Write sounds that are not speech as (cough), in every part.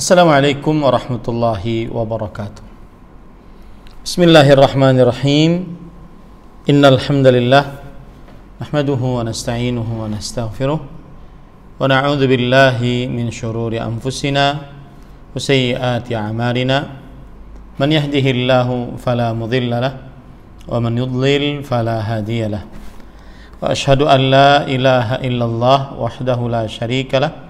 السلام عليكم ورحمة الله وبركاته. بسم الله الرحمن الرحيم. إن الحمد لله نحمده ونستعينه ونستغفره ونعوذ بالله من شرور أنفسنا وسيئات أعمالنا. من يهده الله فلا مضل له ومن يضلل فلا هادي له. وأشهد أن لا إله إلا الله وحده لا شريك له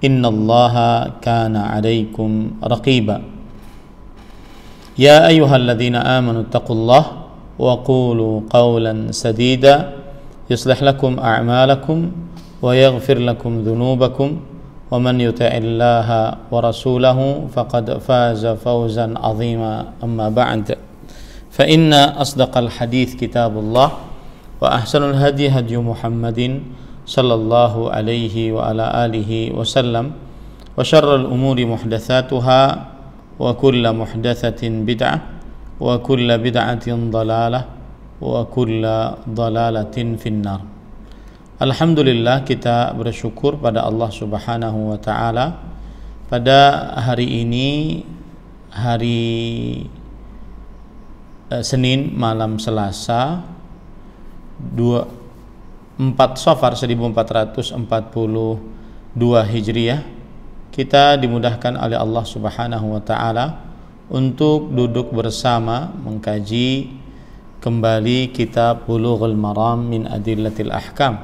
إن الله كان عليكم رقيبا. يا أيها الذين آمنوا اتقوا الله وقولوا قولا سديدا. يصلح لكم أعمالكم ويغفر لكم ذنوبكم. ومن يطع الله ورسوله فقد فاز فوزا عظيما. أما بعد. فإن أصدق الحديث كتاب الله وأحسن الهدي هدي محمد صلى الله عليه وعلى آله وسلم وشر الأمور محدثاتها وكل محدثة بدعة وكل بدعة ضلالة وكل ضلالة في النار Alhamdulillah kita bersyukur pada Allah Subhanahu wa taala pada hari ini hari eh, Senin malam Selasa 2 4 Safar 1442 Hijriah kita dimudahkan oleh Allah Subhanahu wa taala untuk duduk bersama mengkaji kembali kitab Bulughul Maram min Adillatil Ahkam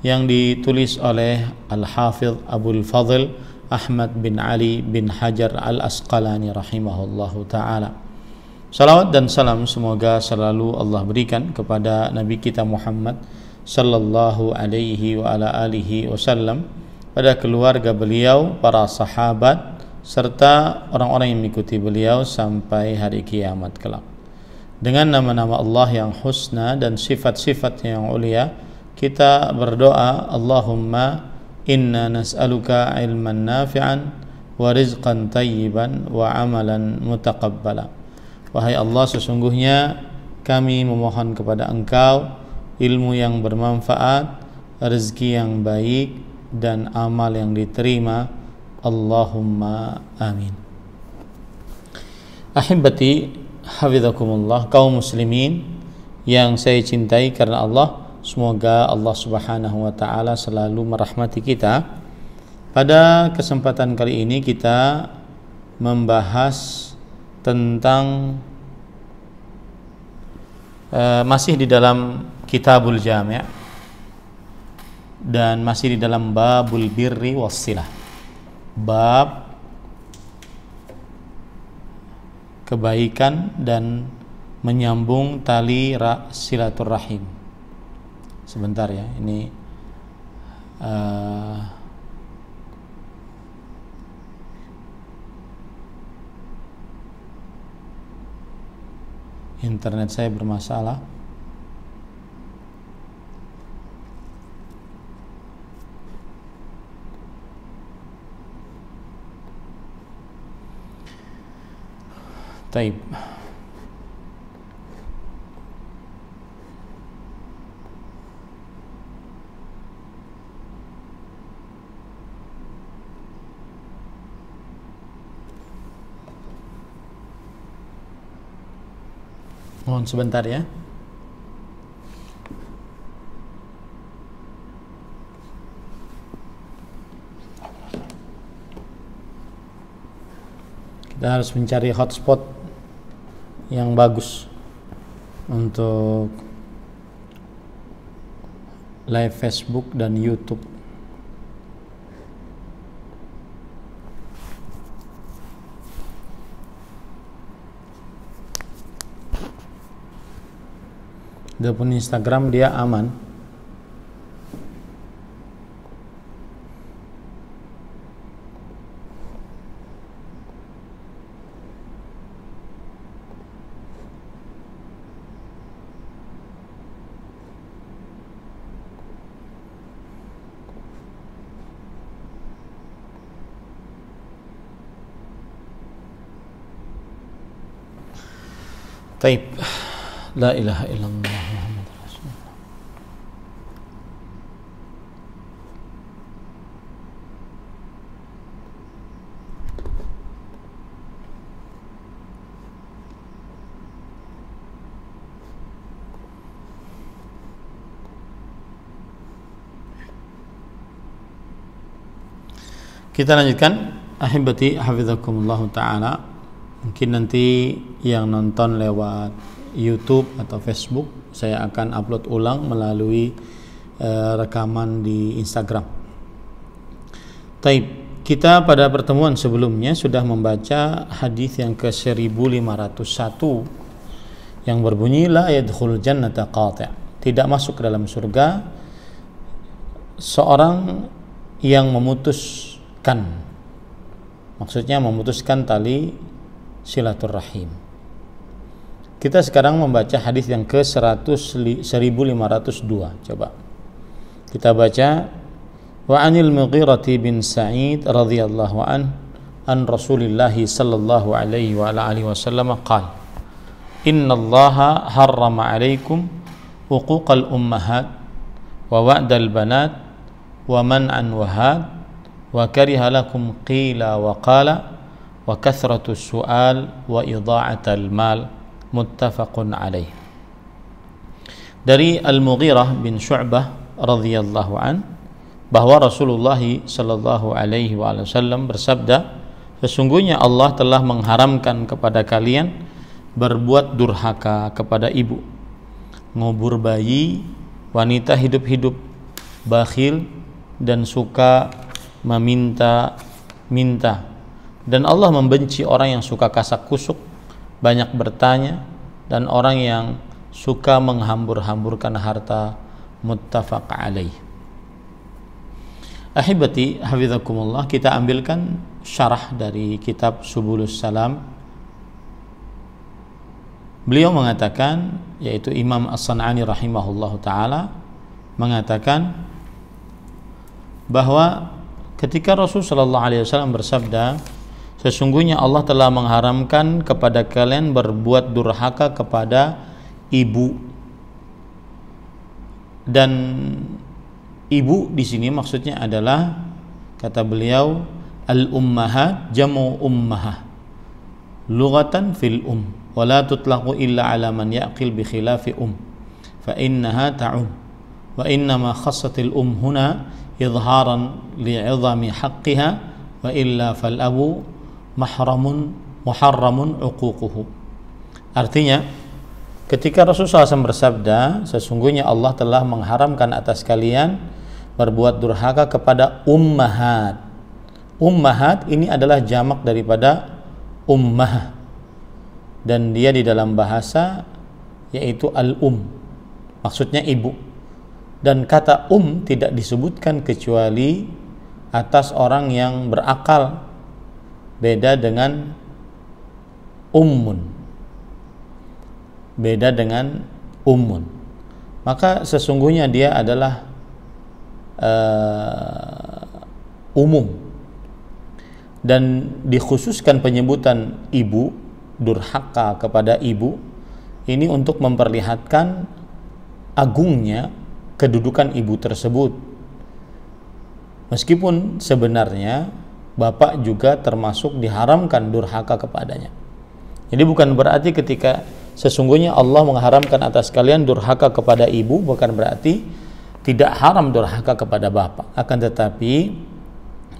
yang ditulis oleh Al-Hafidh Abdul Fadl Ahmad bin Ali bin Hajar Al-Asqalani rahimahullahu taala. Salawat dan salam semoga selalu Allah berikan kepada Nabi kita Muhammad sallallahu alaihi wa ala alihi wasallam pada keluarga beliau, para sahabat serta orang-orang yang mengikuti beliau sampai hari kiamat kelak. Dengan nama-nama Allah yang husna dan sifat-sifat yang ulia, kita berdoa Allahumma inna nas'aluka ilman nafi'an wa rizqan tayyiban wa amalan mutaqabbala. Wahai Allah sesungguhnya kami memohon kepada Engkau ilmu yang bermanfaat, rezeki yang baik dan amal yang diterima. Allahumma amin. Ahibati hafizakumullah kaum muslimin yang saya cintai karena Allah semoga Allah Subhanahu wa taala selalu merahmati kita. Pada kesempatan kali ini kita membahas tentang uh, masih di dalam Kitabul Jami' dan masih di dalam babul birri wassilah. Bab kebaikan dan menyambung tali silaturahim. Sebentar ya, ini uh, internet saya bermasalah. Taib. Mohon sebentar ya. Kita harus mencari hotspot yang bagus untuk live Facebook dan YouTube. Adapun Instagram dia aman. Taib. La ilaha illallah Muhammad Rasulullah. Kita lanjutkan Ahibati hafizakumullah taala. Mungkin nanti yang nonton lewat YouTube atau Facebook saya akan upload ulang melalui uh, rekaman di Instagram. Taib, kita pada pertemuan sebelumnya sudah membaca hadis yang ke 1501 yang berbunyi la yadkhul jannata qati'. Tidak masuk ke dalam surga seorang yang memutuskan maksudnya memutuskan tali silaturahim. Kita sekarang membaca hadis yang ke 100 1502. Coba. Kita baca wa anil Mughirah bin Sa'id radhiyallahu an an Rasulillah sallallahu alaihi wa ala alihi wasallam qala Inna Allah harrama alaikum uquqal ummahat wa wa'dal banat wa man'an wahad wa kariha lakum qila wa qala wa kathratu su'al wa idha'atal mal muttafaqun alaih dari Al-Mughirah bin Syu'bah radhiyallahu an bahwa Rasulullah sallallahu alaihi wasallam bersabda sesungguhnya Allah telah mengharamkan kepada kalian berbuat durhaka kepada ibu ngubur bayi wanita hidup-hidup bakhil dan suka meminta minta dan Allah membenci orang yang suka kasak kusuk banyak bertanya dan orang yang suka menghambur-hamburkan harta muttafaq alaih. Ahibati hafizakumullah kita ambilkan syarah dari kitab Subulus Salam. Beliau mengatakan yaitu Imam As-San'ani rahimahullah taala mengatakan bahwa ketika Rasul sallallahu alaihi wasallam bersabda Sesungguhnya Allah telah mengharamkan kepada kalian berbuat durhaka kepada ibu. Dan ibu di sini maksudnya adalah kata beliau al-ummahat jamu ummah Lughatan fil um. Wala tutlaqu illa ala man yaqil bi khilafi um. Fa innaha ta'um. Wa innama khassatil um huna idharan li'idhami haqqiha wa illa fal abu mahramun muharramun uququhu. Artinya, ketika Rasulullah SAW bersabda, sesungguhnya Allah telah mengharamkan atas kalian berbuat durhaka kepada ummahat. Ummahat ini adalah jamak daripada ummah. Dan dia di dalam bahasa yaitu al-um. Maksudnya ibu. Dan kata um tidak disebutkan kecuali atas orang yang berakal beda dengan ummun. Beda dengan ummun. Maka sesungguhnya dia adalah uh, umum. Dan dikhususkan penyebutan ibu durhaka kepada ibu ini untuk memperlihatkan agungnya kedudukan ibu tersebut. Meskipun sebenarnya bapak juga termasuk diharamkan durhaka kepadanya. Jadi bukan berarti ketika sesungguhnya Allah mengharamkan atas kalian durhaka kepada ibu bukan berarti tidak haram durhaka kepada bapak. Akan tetapi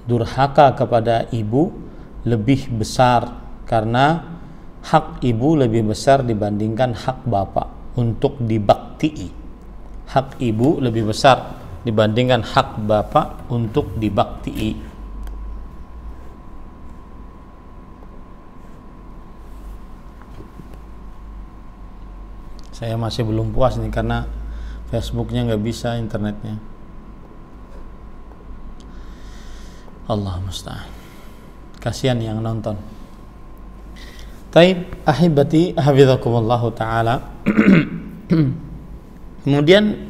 durhaka kepada ibu lebih besar karena hak ibu lebih besar dibandingkan hak bapak untuk dibakti. Hak ibu lebih besar dibandingkan hak bapak untuk dibakti. Saya masih belum puas nih karena Facebooknya nggak bisa internetnya. Allah musta'an. Kasihan yang nonton. Taib ahibati hafizakumullah taala. (clears throat) Kemudian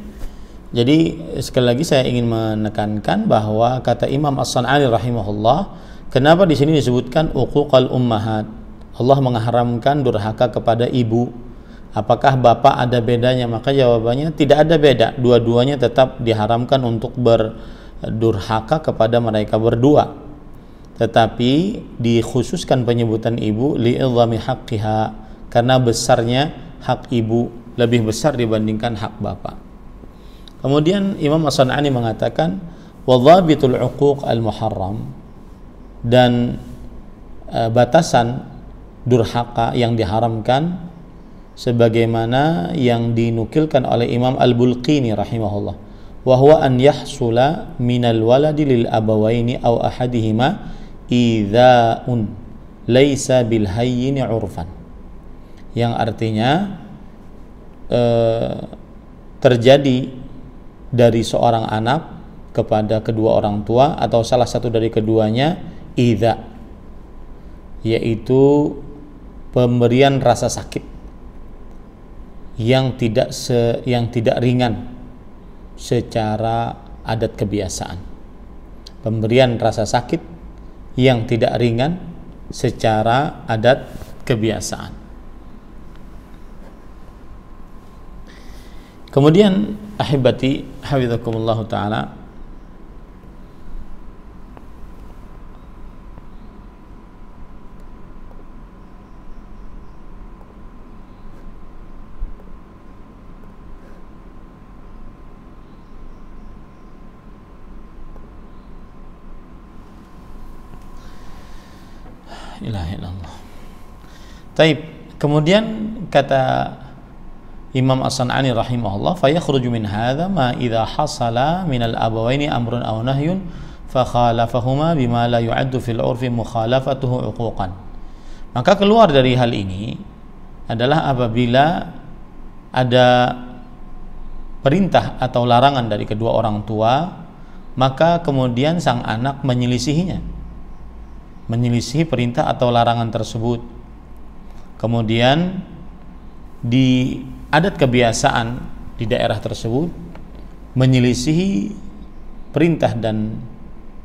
jadi sekali lagi saya ingin menekankan bahwa kata Imam As-San'ani rahimahullah kenapa di sini disebutkan uquqal ummahat? Allah mengharamkan durhaka kepada ibu Apakah bapak ada bedanya? Maka jawabannya tidak ada beda. Dua-duanya tetap diharamkan untuk berdurhaka kepada mereka berdua. Tetapi dikhususkan penyebutan ibu li'idhami haqqiha karena besarnya hak ibu lebih besar dibandingkan hak bapak. Kemudian Imam As-San'ani mengatakan wadhabitul uquq al-muharram dan e, batasan durhaka yang diharamkan sebagaimana yang dinukilkan oleh Imam Al-Bulqini rahimahullah. Wa huwa an yahsula minal waladi lil abawaini aw ahadihima idza'un laisa bil hayyin urfan. Yang artinya eh, terjadi dari seorang anak kepada kedua orang tua atau salah satu dari keduanya idza yaitu pemberian rasa sakit yang tidak se, yang tidak ringan secara adat kebiasaan. Pemberian rasa sakit yang tidak ringan secara adat kebiasaan. Kemudian ahibati hafizakumullah taala ilaha illallah. Taib. Kemudian kata Imam As-San'ani rahimahullah, "Fayakhruju min hadha ma idza hasala min al-abawaini amrun aw nahyun fa khalafahuma bima la yu'addu fil 'urfi mukhalafatuhu 'uquqan." Maka keluar dari hal ini adalah apabila ada perintah atau larangan dari kedua orang tua, maka kemudian sang anak menyelisihinya menyelisih perintah atau larangan tersebut. Kemudian di adat kebiasaan di daerah tersebut menyelisihi perintah dan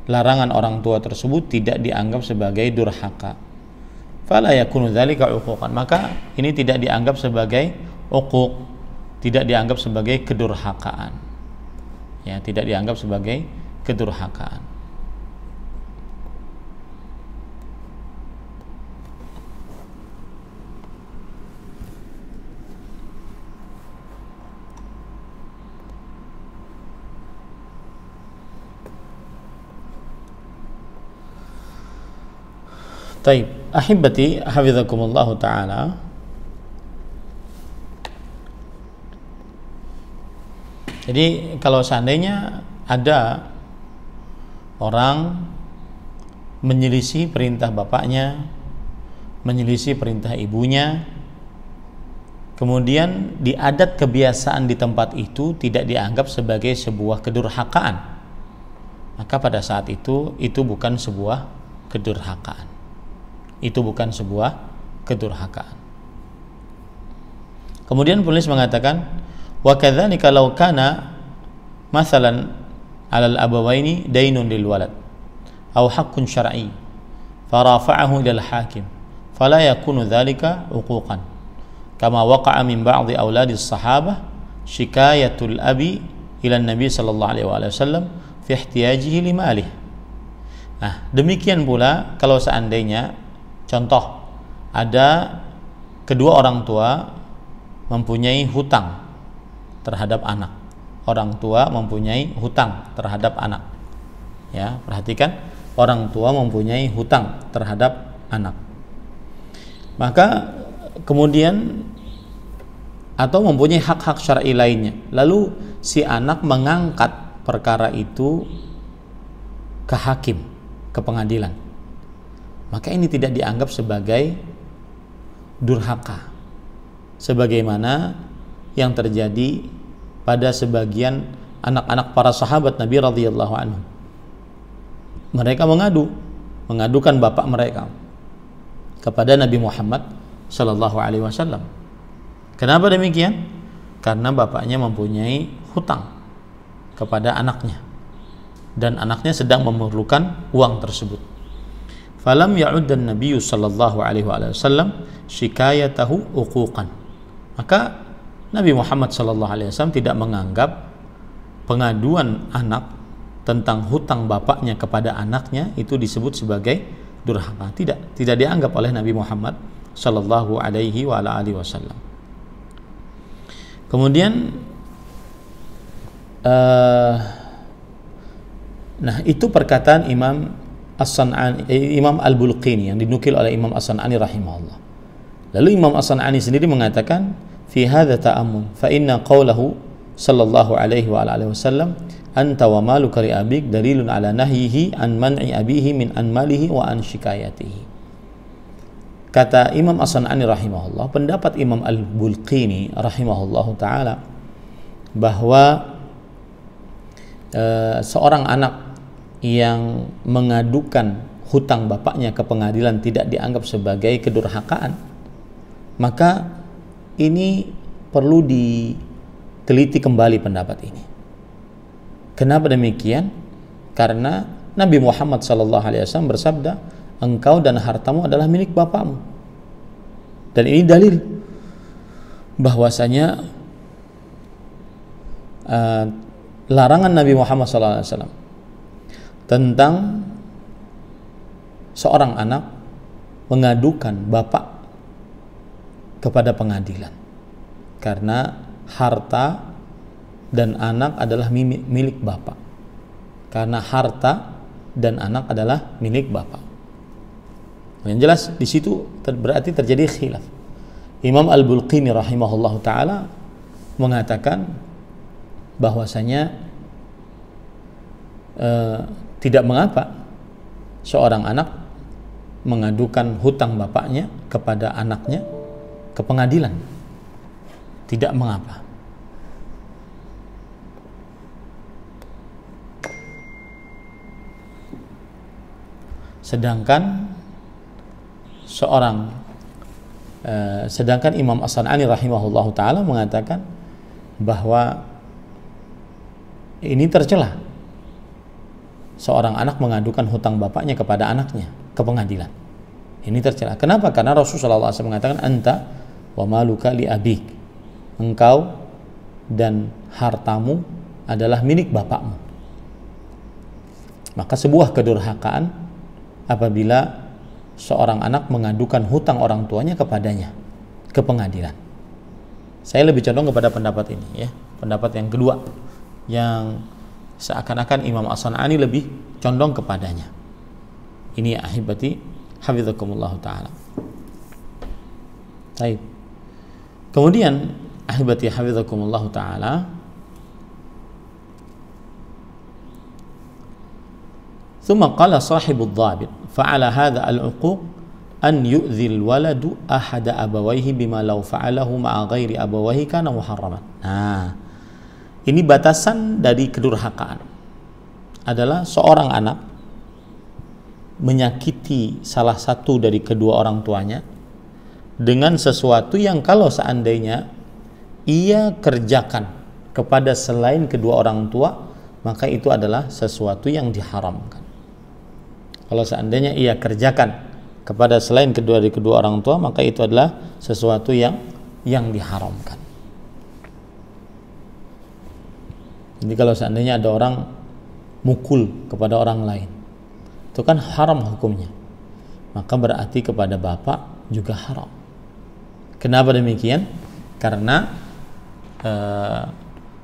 larangan orang tua tersebut tidak dianggap sebagai durhaka. Fala yakunu dzalika uquqan. Maka ini tidak dianggap sebagai uquq, tidak dianggap sebagai kedurhakaan. Ya, tidak dianggap sebagai kedurhakaan. Taib, ahibati hafizakumullah taala. Jadi kalau seandainya ada orang menyelisih perintah bapaknya, menyelisih perintah ibunya, kemudian di adat kebiasaan di tempat itu tidak dianggap sebagai sebuah kedurhakaan, maka pada saat itu itu bukan sebuah kedurhakaan itu bukan sebuah kedurhakaan. Kemudian penulis mengatakan wa kadzalika law kana masalan 'ala al-abawaini dainun lil walad aw haqqun syar'i farafa'ahu ila al-hakim fala yakunu dzalika uquqan kama waqa'a min ba'dhi auladi as-sahabah shikayatul abi ila nabi sallallahu alaihi wasallam fi ihtiyajihi li malih Nah, demikian pula kalau seandainya Contoh, ada kedua orang tua mempunyai hutang terhadap anak. Orang tua mempunyai hutang terhadap anak. Ya, perhatikan, orang tua mempunyai hutang terhadap anak. Maka kemudian atau mempunyai hak-hak syar'i lainnya. Lalu si anak mengangkat perkara itu ke hakim, ke pengadilan maka ini tidak dianggap sebagai durhaka sebagaimana yang terjadi pada sebagian anak-anak para sahabat Nabi radhiyallahu anhu mereka mengadu mengadukan bapak mereka kepada Nabi Muhammad Shallallahu Alaihi Wasallam. Kenapa demikian? Karena bapaknya mempunyai hutang kepada anaknya dan anaknya sedang memerlukan uang tersebut falam ya'uddan nabiyyu sallallahu alaihi wasallam shikayatahu uquqan Maka Nabi Muhammad SAW tidak menganggap pengaduan anak tentang hutang bapaknya kepada anaknya itu disebut sebagai durhaka. Tidak, tidak dianggap oleh Nabi Muhammad Shallallahu Alaihi Wasallam. Kemudian, uh, nah itu perkataan Imam As-San'ani, eh, Imam Al-Bulqini yang dinukil oleh Imam As-San'ani rahimahullah. Lalu Imam As-San'ani sendiri mengatakan, "Fi hadza ta'ammun fa inna qawlahu sallallahu alaihi wa alihi wasallam anta wa maluka li abik dalilun ala nahyihi an man'i abihi min an malihi wa an shikayatihi." Kata Imam As-San'ani rahimahullah, pendapat Imam Al-Bulqini rahimahullah taala bahwa uh, seorang anak yang mengadukan hutang bapaknya ke pengadilan tidak dianggap sebagai kedurhakaan, maka ini perlu diteliti kembali pendapat ini. Kenapa demikian? Karena Nabi Muhammad SAW bersabda, engkau dan hartamu adalah milik bapakmu. Dan ini dalil bahwasanya uh, larangan Nabi Muhammad SAW tentang seorang anak mengadukan bapak kepada pengadilan. Karena harta dan anak adalah milik bapak. Karena harta dan anak adalah milik bapak. Yang jelas di situ berarti terjadi khilaf. Imam Al-Bulqini rahimahullah taala mengatakan bahwasanya eh, tidak mengapa seorang anak mengadukan hutang bapaknya kepada anaknya ke pengadilan. Tidak mengapa. Sedangkan seorang eh, sedangkan Imam As-San'ani rahimahullahu taala mengatakan bahwa ini tercela seorang anak mengadukan hutang bapaknya kepada anaknya ke pengadilan. Ini tercela. Kenapa? Karena Rasulullah SAW mengatakan anta wa maluka li abik. Engkau dan hartamu adalah milik bapakmu. Maka sebuah kedurhakaan apabila seorang anak mengadukan hutang orang tuanya kepadanya ke pengadilan. Saya lebih condong kepada pendapat ini ya, pendapat yang kedua yang seakan-akan Imam As-San'ani lebih condong kepadanya. Ini ahibati hafizakumullah taala. Baik. Kemudian ahibati hafizakumullah taala ثم قال صاحب الضابط فعل هذا العقوق أن يؤذي الولد أحد أبويه بما لو فعله مع غير أبويه كان محرما nah ini batasan dari kedurhakaan. Adalah seorang anak menyakiti salah satu dari kedua orang tuanya dengan sesuatu yang kalau seandainya ia kerjakan kepada selain kedua orang tua, maka itu adalah sesuatu yang diharamkan. Kalau seandainya ia kerjakan kepada selain kedua dari kedua orang tua, maka itu adalah sesuatu yang yang diharamkan. Jadi kalau seandainya ada orang mukul kepada orang lain, itu kan haram hukumnya. Maka berarti kepada bapak juga haram. Kenapa demikian? Karena eh,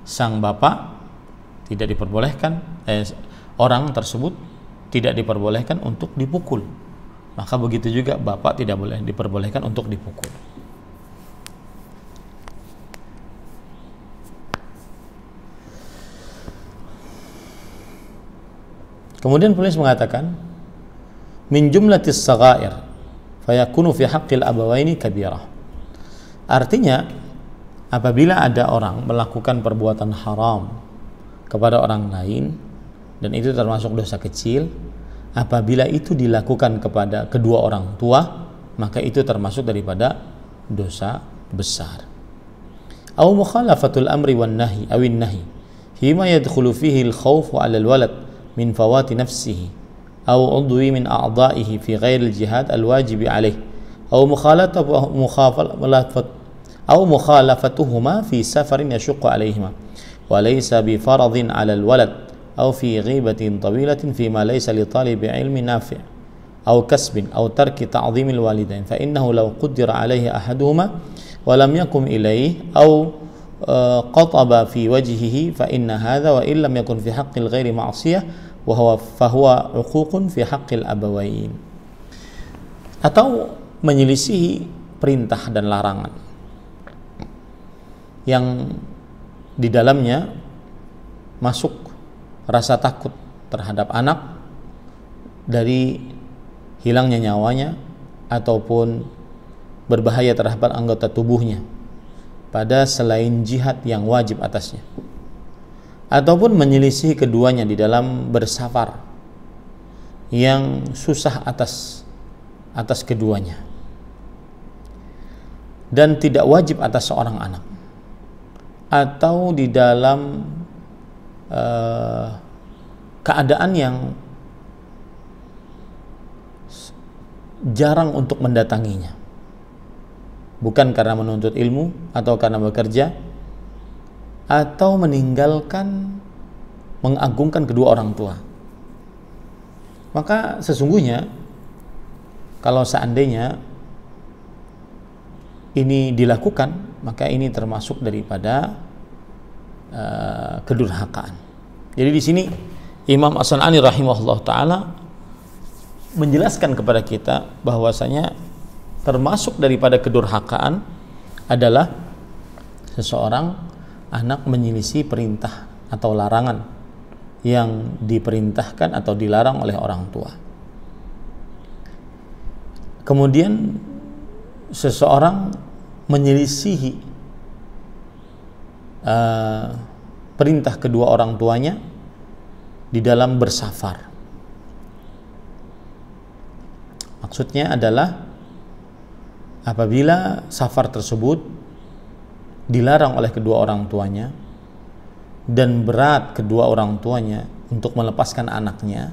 sang bapak tidak diperbolehkan, eh, orang tersebut tidak diperbolehkan untuk dipukul. Maka begitu juga bapak tidak boleh diperbolehkan untuk dipukul. Kemudian penulis mengatakan min jumlatis saghair fayakunu fi haqqil abawaini kabirah. Artinya apabila ada orang melakukan perbuatan haram kepada orang lain dan itu termasuk dosa kecil, apabila itu dilakukan kepada kedua orang tua, maka itu termasuk daripada dosa besar. Au mukhalafatul amri wan nahi awin nahi hima yadkhulu fihi al-khawf 'ala al-walad من فوات نفسه أو عضو من أعضائه في غير الجهاد الواجب عليه أو مخالفة أو مخالفتهما في سفر يشق عليهما وليس بفرض على الولد أو في غيبة طويلة فيما ليس لطالب علم نافع أو كسب أو ترك تعظيم الوالدين فإنه لو قدر عليه أحدهما ولم يقم إليه أو Eh, qataba fi wajhihi fa inna hadha wa yakun fi haqqil ghairi ma'siyah wa huwa uququn fi atau menyelisihi perintah dan larangan yang di dalamnya masuk rasa takut terhadap anak dari hilangnya nyawanya ataupun berbahaya terhadap anggota tubuhnya pada selain jihad yang wajib atasnya ataupun menyelisih keduanya di dalam bersafar yang susah atas atas keduanya dan tidak wajib atas seorang anak atau di dalam uh, keadaan yang jarang untuk mendatanginya bukan karena menuntut ilmu atau karena bekerja atau meninggalkan mengagungkan kedua orang tua. Maka sesungguhnya kalau seandainya ini dilakukan, maka ini termasuk daripada uh, kedurhakaan. Jadi di sini Imam As-Sanani rahimahullah taala menjelaskan kepada kita bahwasanya termasuk daripada kedurhakaan adalah seseorang anak menyelisih perintah atau larangan yang diperintahkan atau dilarang oleh orang tua. Kemudian seseorang menyelisihi uh, perintah kedua orang tuanya di dalam bersafar. Maksudnya adalah apabila safar tersebut dilarang oleh kedua orang tuanya dan berat kedua orang tuanya untuk melepaskan anaknya,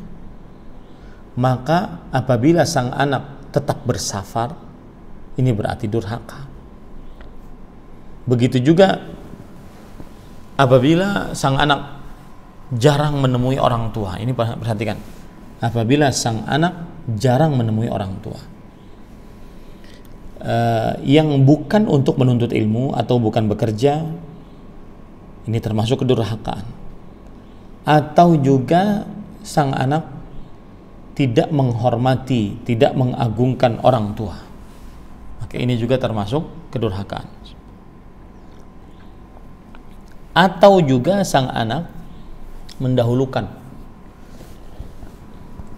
maka apabila sang anak tetap bersafar, ini berarti durhaka. Begitu juga apabila sang anak jarang menemui orang tua. Ini perhatikan. Apabila sang anak jarang menemui orang tua uh, yang bukan untuk menuntut ilmu atau bukan bekerja ini termasuk kedurhakaan atau juga sang anak tidak menghormati, tidak mengagungkan orang tua. Maka ini juga termasuk kedurhakaan. Atau juga sang anak mendahulukan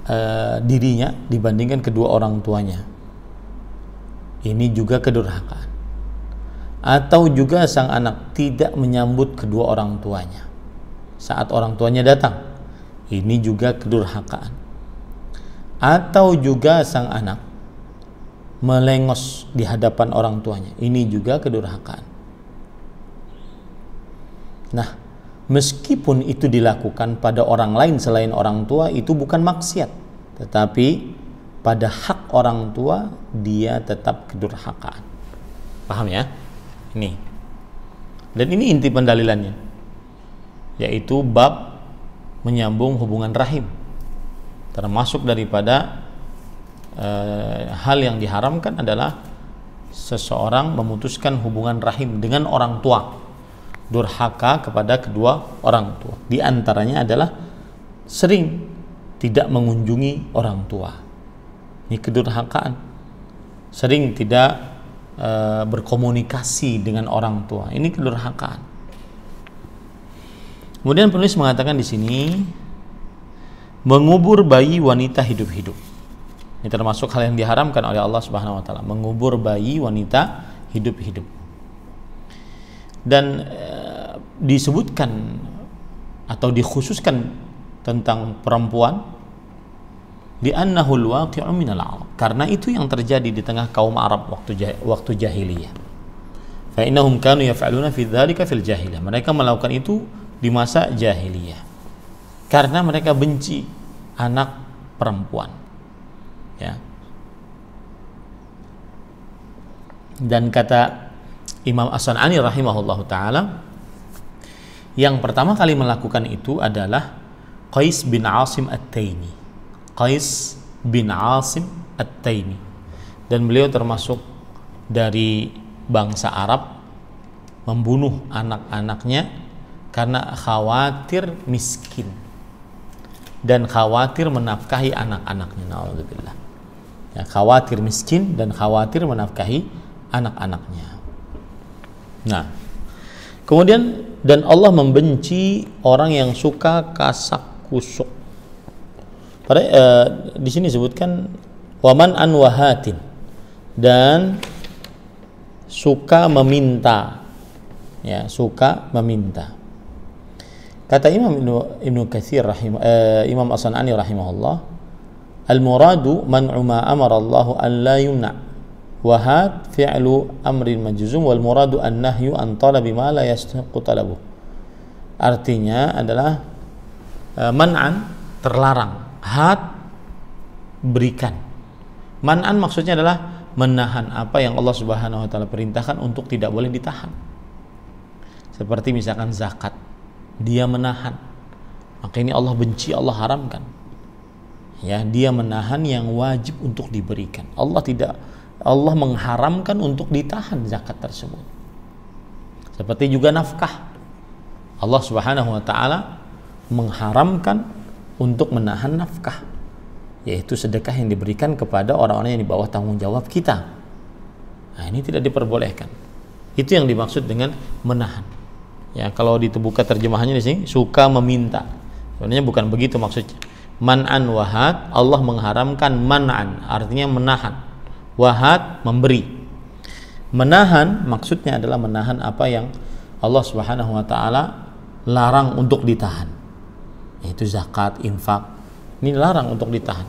uh, dirinya dibandingkan kedua orang tuanya ini juga kedurhakaan. Atau juga sang anak tidak menyambut kedua orang tuanya saat orang tuanya datang. Ini juga kedurhakaan. Atau juga sang anak melengos di hadapan orang tuanya. Ini juga kedurhakaan. Nah, meskipun itu dilakukan pada orang lain selain orang tua itu bukan maksiat, tetapi pada hak orang tua dia tetap kedurhakaan. Paham ya? Ini. Dan ini inti pendalilannya. Yaitu bab menyambung hubungan rahim. Termasuk daripada e, hal yang diharamkan adalah seseorang memutuskan hubungan rahim dengan orang tua. Durhaka kepada kedua orang tua. Di antaranya adalah sering tidak mengunjungi orang tua ini kedurhakaan. Sering tidak uh, berkomunikasi dengan orang tua. Ini kedurhakaan. Kemudian penulis mengatakan di sini mengubur bayi wanita hidup-hidup. Ini termasuk hal yang diharamkan oleh Allah Subhanahu wa taala mengubur bayi wanita hidup-hidup. Dan e, disebutkan atau dikhususkan tentang perempuan li'annahu al-waqi'u al Arab. Karena itu yang terjadi di tengah kaum Arab waktu waktu jahiliyah. Fa innahum kanu yaf'aluna fi dzalika fil jahiliyah. Mereka melakukan itu di masa jahiliyah. Karena mereka benci anak perempuan. Ya. Dan kata Imam As-San'ani rahimahullahu taala yang pertama kali melakukan itu adalah Qais bin Asim At-Taimi. Qais bin Asim At-Taimi. Dan beliau termasuk dari bangsa Arab membunuh anak-anaknya karena khawatir miskin dan khawatir menafkahi anak-anaknya. Nauzubillah. Ya, khawatir miskin dan khawatir menafkahi anak-anaknya. Nah, kemudian dan Allah membenci orang yang suka kasak kusuk. Pada eh, di sini disebutkan waman an wahatin dan suka meminta. Ya suka meminta. Kata Imam Ibnu, Katsir rahim eh, Imam As-Sanani rahimahullah al muradu man'u ma amara Allah an la yumna. Wahad fi'lu amrin majzum wal muradu an nahyu an talabi ma la yastahiqu talabu artinya adalah eh, man'an terlarang had berikan man'an maksudnya adalah menahan apa yang Allah Subhanahu wa taala perintahkan untuk tidak boleh ditahan. Seperti misalkan zakat, dia menahan. Maka ini Allah benci, Allah haramkan. Ya, dia menahan yang wajib untuk diberikan. Allah tidak Allah mengharamkan untuk ditahan zakat tersebut. Seperti juga nafkah. Allah Subhanahu wa taala mengharamkan untuk menahan nafkah yaitu sedekah yang diberikan kepada orang-orang yang di bawah tanggung jawab kita. Nah, ini tidak diperbolehkan. Itu yang dimaksud dengan menahan. Ya, kalau ditebuka terjemahannya di sini suka meminta. Sebenarnya bukan begitu maksudnya. Man'an wahad Allah mengharamkan man'an artinya menahan. Wahad memberi. Menahan maksudnya adalah menahan apa yang Allah Subhanahu wa taala larang untuk ditahan. Yaitu zakat, infak, ini larang untuk ditahan.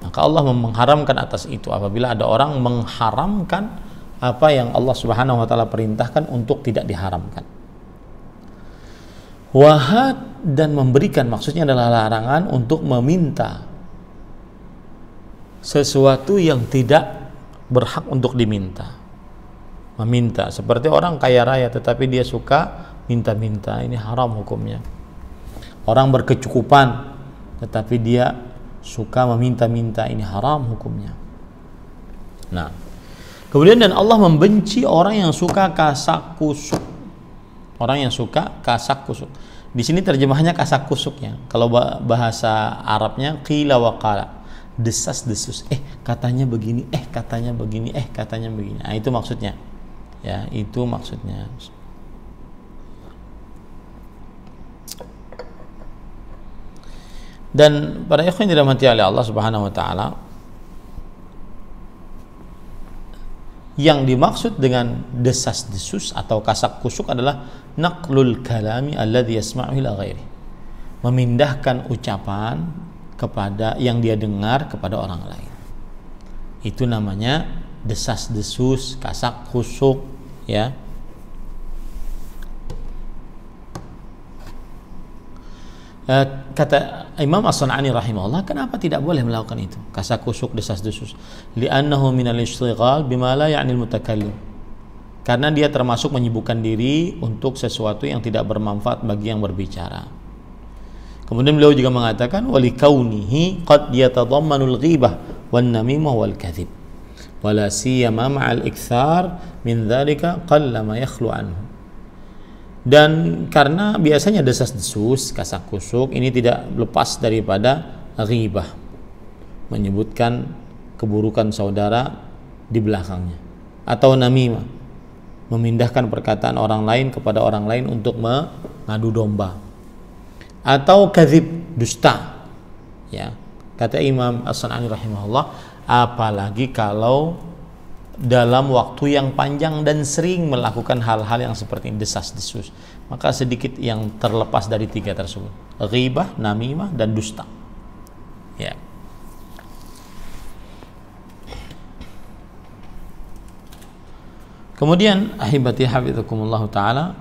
Maka Allah mengharamkan atas itu apabila ada orang mengharamkan apa yang Allah Subhanahu wa taala perintahkan untuk tidak diharamkan. Wahad dan memberikan maksudnya adalah larangan untuk meminta sesuatu yang tidak berhak untuk diminta. Meminta seperti orang kaya raya tetapi dia suka minta-minta, ini haram hukumnya. Orang berkecukupan tetapi dia suka meminta-minta ini haram hukumnya. Nah, kemudian dan Allah membenci orang yang suka kasak kusuk. Orang yang suka kasak kusuk. Di sini terjemahnya kasak kusuknya. Kalau bahasa Arabnya qila wa qala. Desas desus. Eh, katanya begini, eh katanya begini, eh katanya begini. Nah, itu maksudnya. Ya, itu maksudnya. Dan pada ikhwan dirahmati oleh Allah Subhanahu wa taala yang dimaksud dengan desas-desus atau kasak kusuk adalah naqlul kalami alladhi yasma'u ila ghairi. Memindahkan ucapan kepada yang dia dengar kepada orang lain. Itu namanya desas-desus, kasak kusuk ya. Eh, kata Imam As-San'ani rahimahullah kenapa tidak boleh melakukan itu? Kasakusuk desas-desus li'annahu minal istighal bima la ya'nil mutakallim. Karena dia termasuk menyibukkan diri untuk sesuatu yang tidak bermanfaat bagi yang berbicara. Kemudian beliau juga mengatakan wali kaunihi qad yatadammanul ghibah wan namimah wal kadhib. Wala siyama ma'al ikthar min dhalika qalla ma yakhlu anhu dan karena biasanya desas-desus, kasak kusuk ini tidak lepas daripada ghibah. Menyebutkan keburukan saudara di belakangnya. Atau namimah. Memindahkan perkataan orang lain kepada orang lain untuk mengadu domba. Atau kadzib, dusta. Ya. Kata Imam As-Sanani rahimahullah, apalagi kalau dalam waktu yang panjang dan sering melakukan hal-hal yang seperti desas-desus. Maka sedikit yang terlepas dari tiga tersebut. Ghibah, namimah dan dusta. Ya. Kemudian ahibati hafizakumullah taala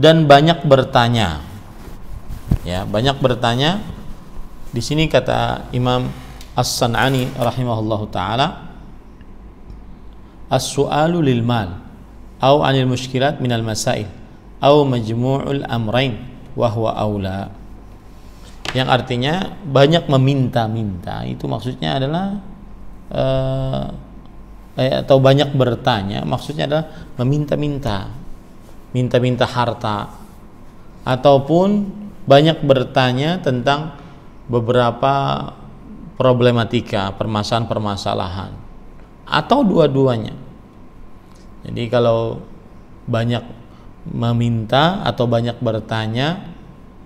dan banyak bertanya. Ya banyak bertanya. Di sini kata Imam As-San'ani rahimahullahu taala as-su'alu lil mal au anil mushkilat minal masail au majmu'ul amrain wa huwa aula. Yang artinya banyak meminta-minta itu maksudnya adalah uh, atau banyak bertanya maksudnya adalah meminta-minta minta-minta harta. Ataupun banyak bertanya tentang beberapa problematika permasalahan-permasalahan atau dua-duanya. Jadi kalau banyak meminta atau banyak bertanya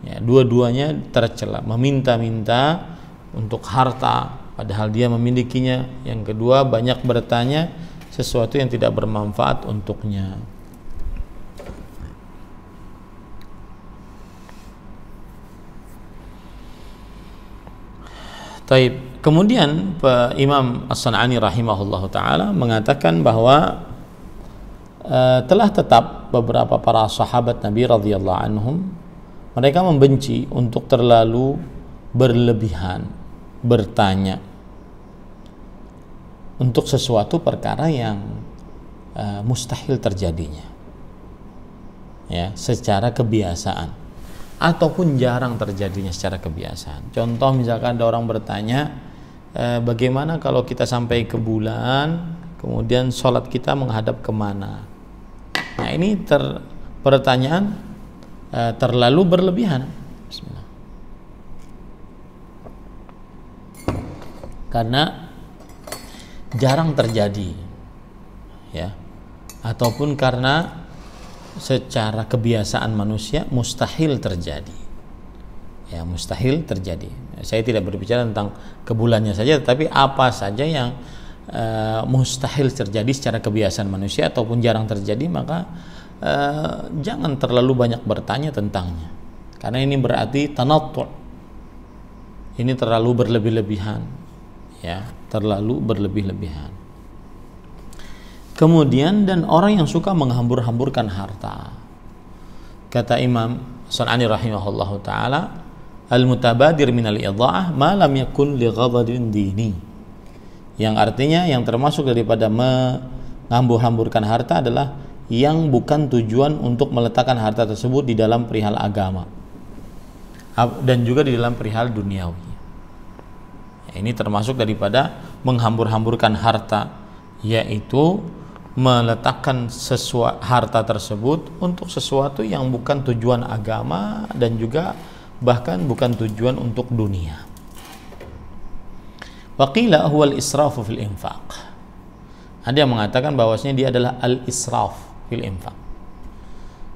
ya dua-duanya tercela. Meminta-minta untuk harta padahal dia memilikinya. Yang kedua banyak bertanya sesuatu yang tidak bermanfaat untuknya. Taib. Kemudian Imam As-San'ani rahimahullah taala mengatakan bahwa uh, telah tetap beberapa para sahabat Nabi radhiyallahu anhum mereka membenci untuk terlalu berlebihan bertanya untuk sesuatu perkara yang uh, mustahil terjadinya. Ya secara kebiasaan. Ataupun jarang terjadinya secara kebiasaan. Contoh misalkan ada orang bertanya e, bagaimana kalau kita sampai ke bulan kemudian sholat kita menghadap ke mana nah ini ter pertanyaan Eh, terlalu berlebihan. Bismillah. Karena jarang terjadi, ya, ataupun karena secara kebiasaan manusia mustahil terjadi, ya mustahil terjadi. Saya tidak berbicara tentang kebulannya saja, tetapi apa saja yang uh, mustahil terjadi secara kebiasaan manusia ataupun jarang terjadi maka Eh, jangan terlalu banyak bertanya tentangnya. Karena ini berarti tanattu. Ini terlalu berlebih-lebihan ya terlalu berlebih-lebihan. Kemudian dan orang yang suka menghambur-hamburkan harta. Kata Imam Sunani rahimahullah taala al-mutabadir minal idha'ah ma lam yakun li ghadadin dini yang artinya yang termasuk daripada menghambur-hamburkan harta adalah yang bukan tujuan untuk meletakkan harta tersebut di dalam perihal agama dan juga di dalam perihal duniawi. Ini termasuk daripada menghambur-hamburkan harta, yaitu meletakkan sesuatu harta tersebut untuk sesuatu yang bukan tujuan agama dan juga bahkan bukan tujuan untuk dunia. Waqila huwal israfu fil infaq. Ada yang mengatakan bahwasanya dia adalah al-israf fil infak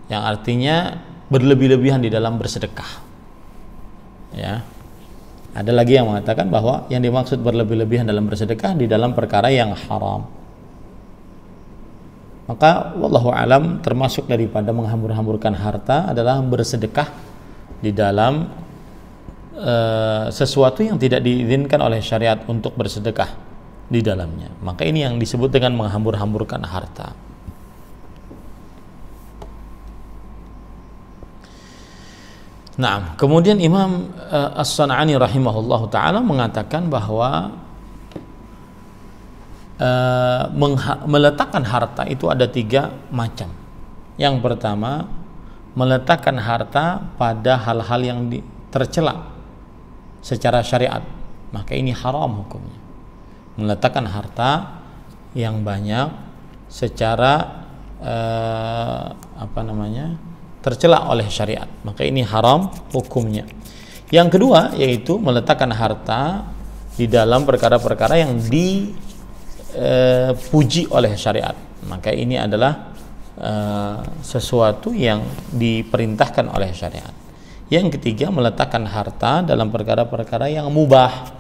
yang artinya berlebih-lebihan di dalam bersedekah ya ada lagi yang mengatakan bahwa yang dimaksud berlebih-lebihan dalam bersedekah di dalam perkara yang haram maka wallahu alam termasuk daripada menghambur-hamburkan harta adalah bersedekah di dalam uh, sesuatu yang tidak diizinkan oleh syariat untuk bersedekah di dalamnya. Maka ini yang disebut dengan menghambur-hamburkan harta. Nah, kemudian Imam uh, As-San'ani rahimahullah taala mengatakan bahwa uh, meletakkan harta itu ada tiga macam. Yang pertama, meletakkan harta pada hal-hal yang tercela secara syariat, maka ini haram hukumnya. Meletakkan harta yang banyak secara uh, apa namanya? tercela oleh syariat maka ini haram hukumnya yang kedua yaitu meletakkan harta di dalam perkara-perkara yang dipuji e, oleh syariat maka ini adalah e, sesuatu yang diperintahkan oleh syariat. Yang ketiga meletakkan harta dalam perkara-perkara yang mubah.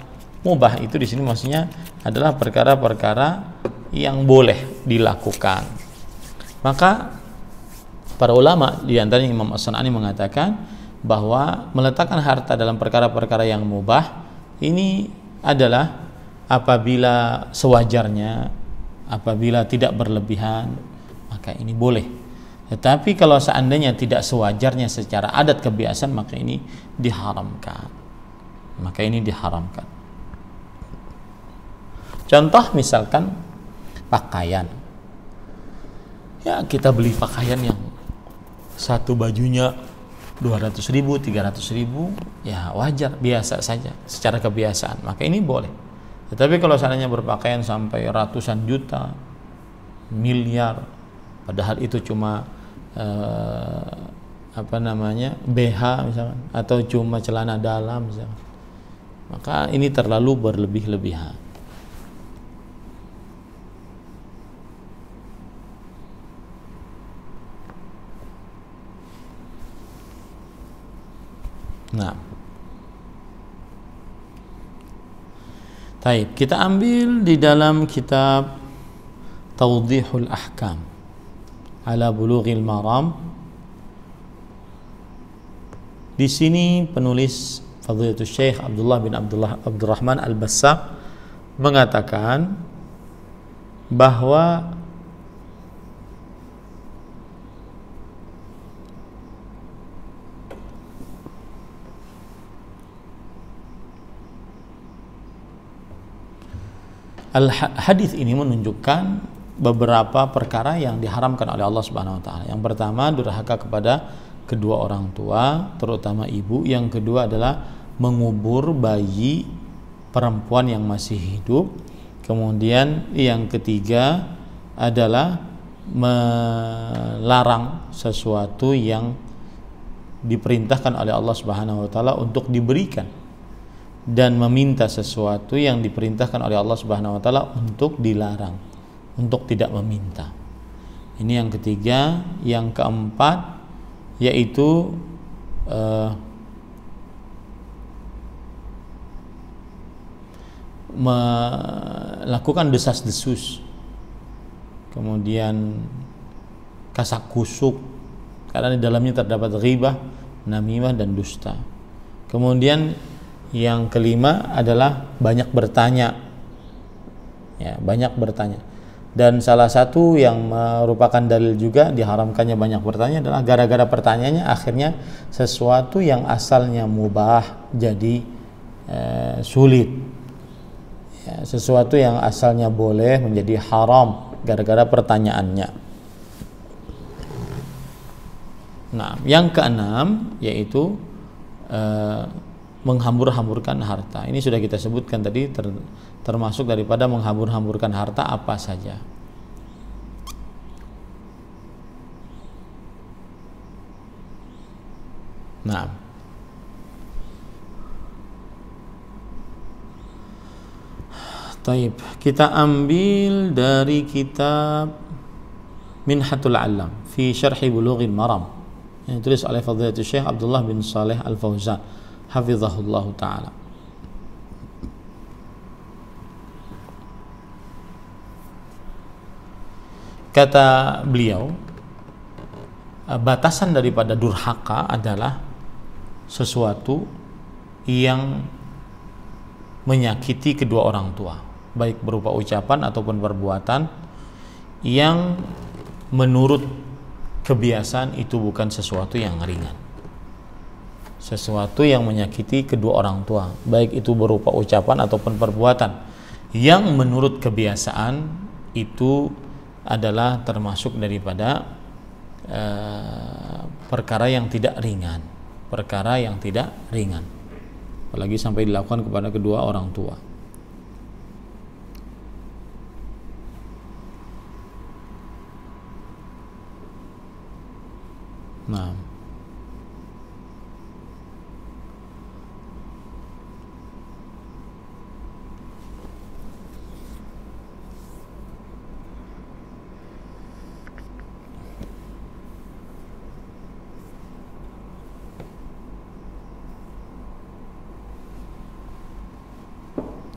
Mubah itu di sini maksudnya adalah perkara-perkara yang boleh dilakukan. Maka Para ulama di antaranya Imam As-Sanani mengatakan bahwa meletakkan harta dalam perkara-perkara yang mubah ini adalah apabila sewajarnya, apabila tidak berlebihan, maka ini boleh. Tetapi kalau seandainya tidak sewajarnya secara adat kebiasaan, maka ini diharamkan. Maka ini diharamkan. Contoh misalkan pakaian ya kita beli pakaian yang satu bajunya 200 ribu, 300 ribu, ya wajar, biasa saja, secara kebiasaan. Maka ini boleh. Tetapi kalau seandainya berpakaian sampai ratusan juta, miliar, padahal itu cuma eh, apa namanya BH misalkan, atau cuma celana dalam misalkan, maka ini terlalu berlebih-lebihan. Nah. Taib, kita ambil di dalam kitab Tawdihul Ahkam ala Bulughil Maram. Di sini penulis Fadilatul Syekh Abdullah bin Abdullah Abdurrahman Al-Bassam mengatakan bahwa Al hadis ini menunjukkan beberapa perkara yang diharamkan oleh Allah Subhanahu wa taala. Yang pertama durhaka kepada kedua orang tua, terutama ibu. Yang kedua adalah mengubur bayi perempuan yang masih hidup. Kemudian yang ketiga adalah melarang sesuatu yang diperintahkan oleh Allah Subhanahu wa taala untuk diberikan dan meminta sesuatu yang diperintahkan oleh Allah Subhanahu wa taala untuk dilarang, untuk tidak meminta. Ini yang ketiga, yang keempat yaitu uh, melakukan desas-desus. Kemudian kasak kusuk karena di dalamnya terdapat ghibah, namimah dan dusta. Kemudian yang kelima adalah banyak bertanya. Ya, banyak bertanya. Dan salah satu yang merupakan dalil juga diharamkannya banyak bertanya adalah gara-gara pertanyaannya akhirnya sesuatu yang asalnya mubah jadi eh, sulit. Ya, sesuatu yang asalnya boleh menjadi haram gara-gara pertanyaannya. Nah, yang keenam yaitu eh, menghambur-hamburkan harta. Ini sudah kita sebutkan tadi ter, termasuk daripada menghambur-hamburkan harta apa saja. Nah, Taib. Kita ambil dari kitab Minhatul Alam fi Syarhi Bulughil Maram yang ditulis oleh Fadilatul Syekh Abdullah bin Saleh Al-Fauzan hafizahullah taala. Kata beliau, batasan daripada durhaka adalah sesuatu yang menyakiti kedua orang tua, baik berupa ucapan ataupun perbuatan yang menurut kebiasaan itu bukan sesuatu yang ringan. Sesuatu yang menyakiti kedua orang tua, baik itu berupa ucapan ataupun perbuatan. Yang menurut kebiasaan itu adalah termasuk daripada uh, perkara yang tidak ringan, perkara yang tidak ringan, apalagi sampai dilakukan kepada kedua orang tua. Nah.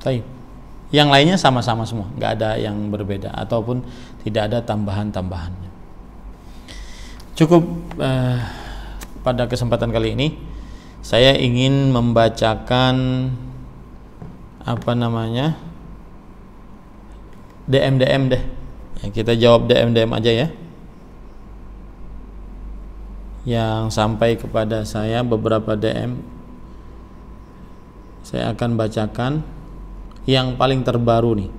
Taib. Yang lainnya sama-sama semua, nggak ada yang berbeda ataupun tidak ada tambahan-tambahannya. Cukup eh, pada kesempatan kali ini saya ingin membacakan apa namanya DM DM deh. Ya, kita jawab DM DM aja ya. Yang sampai kepada saya beberapa DM saya akan bacakan yang paling terbaru nih.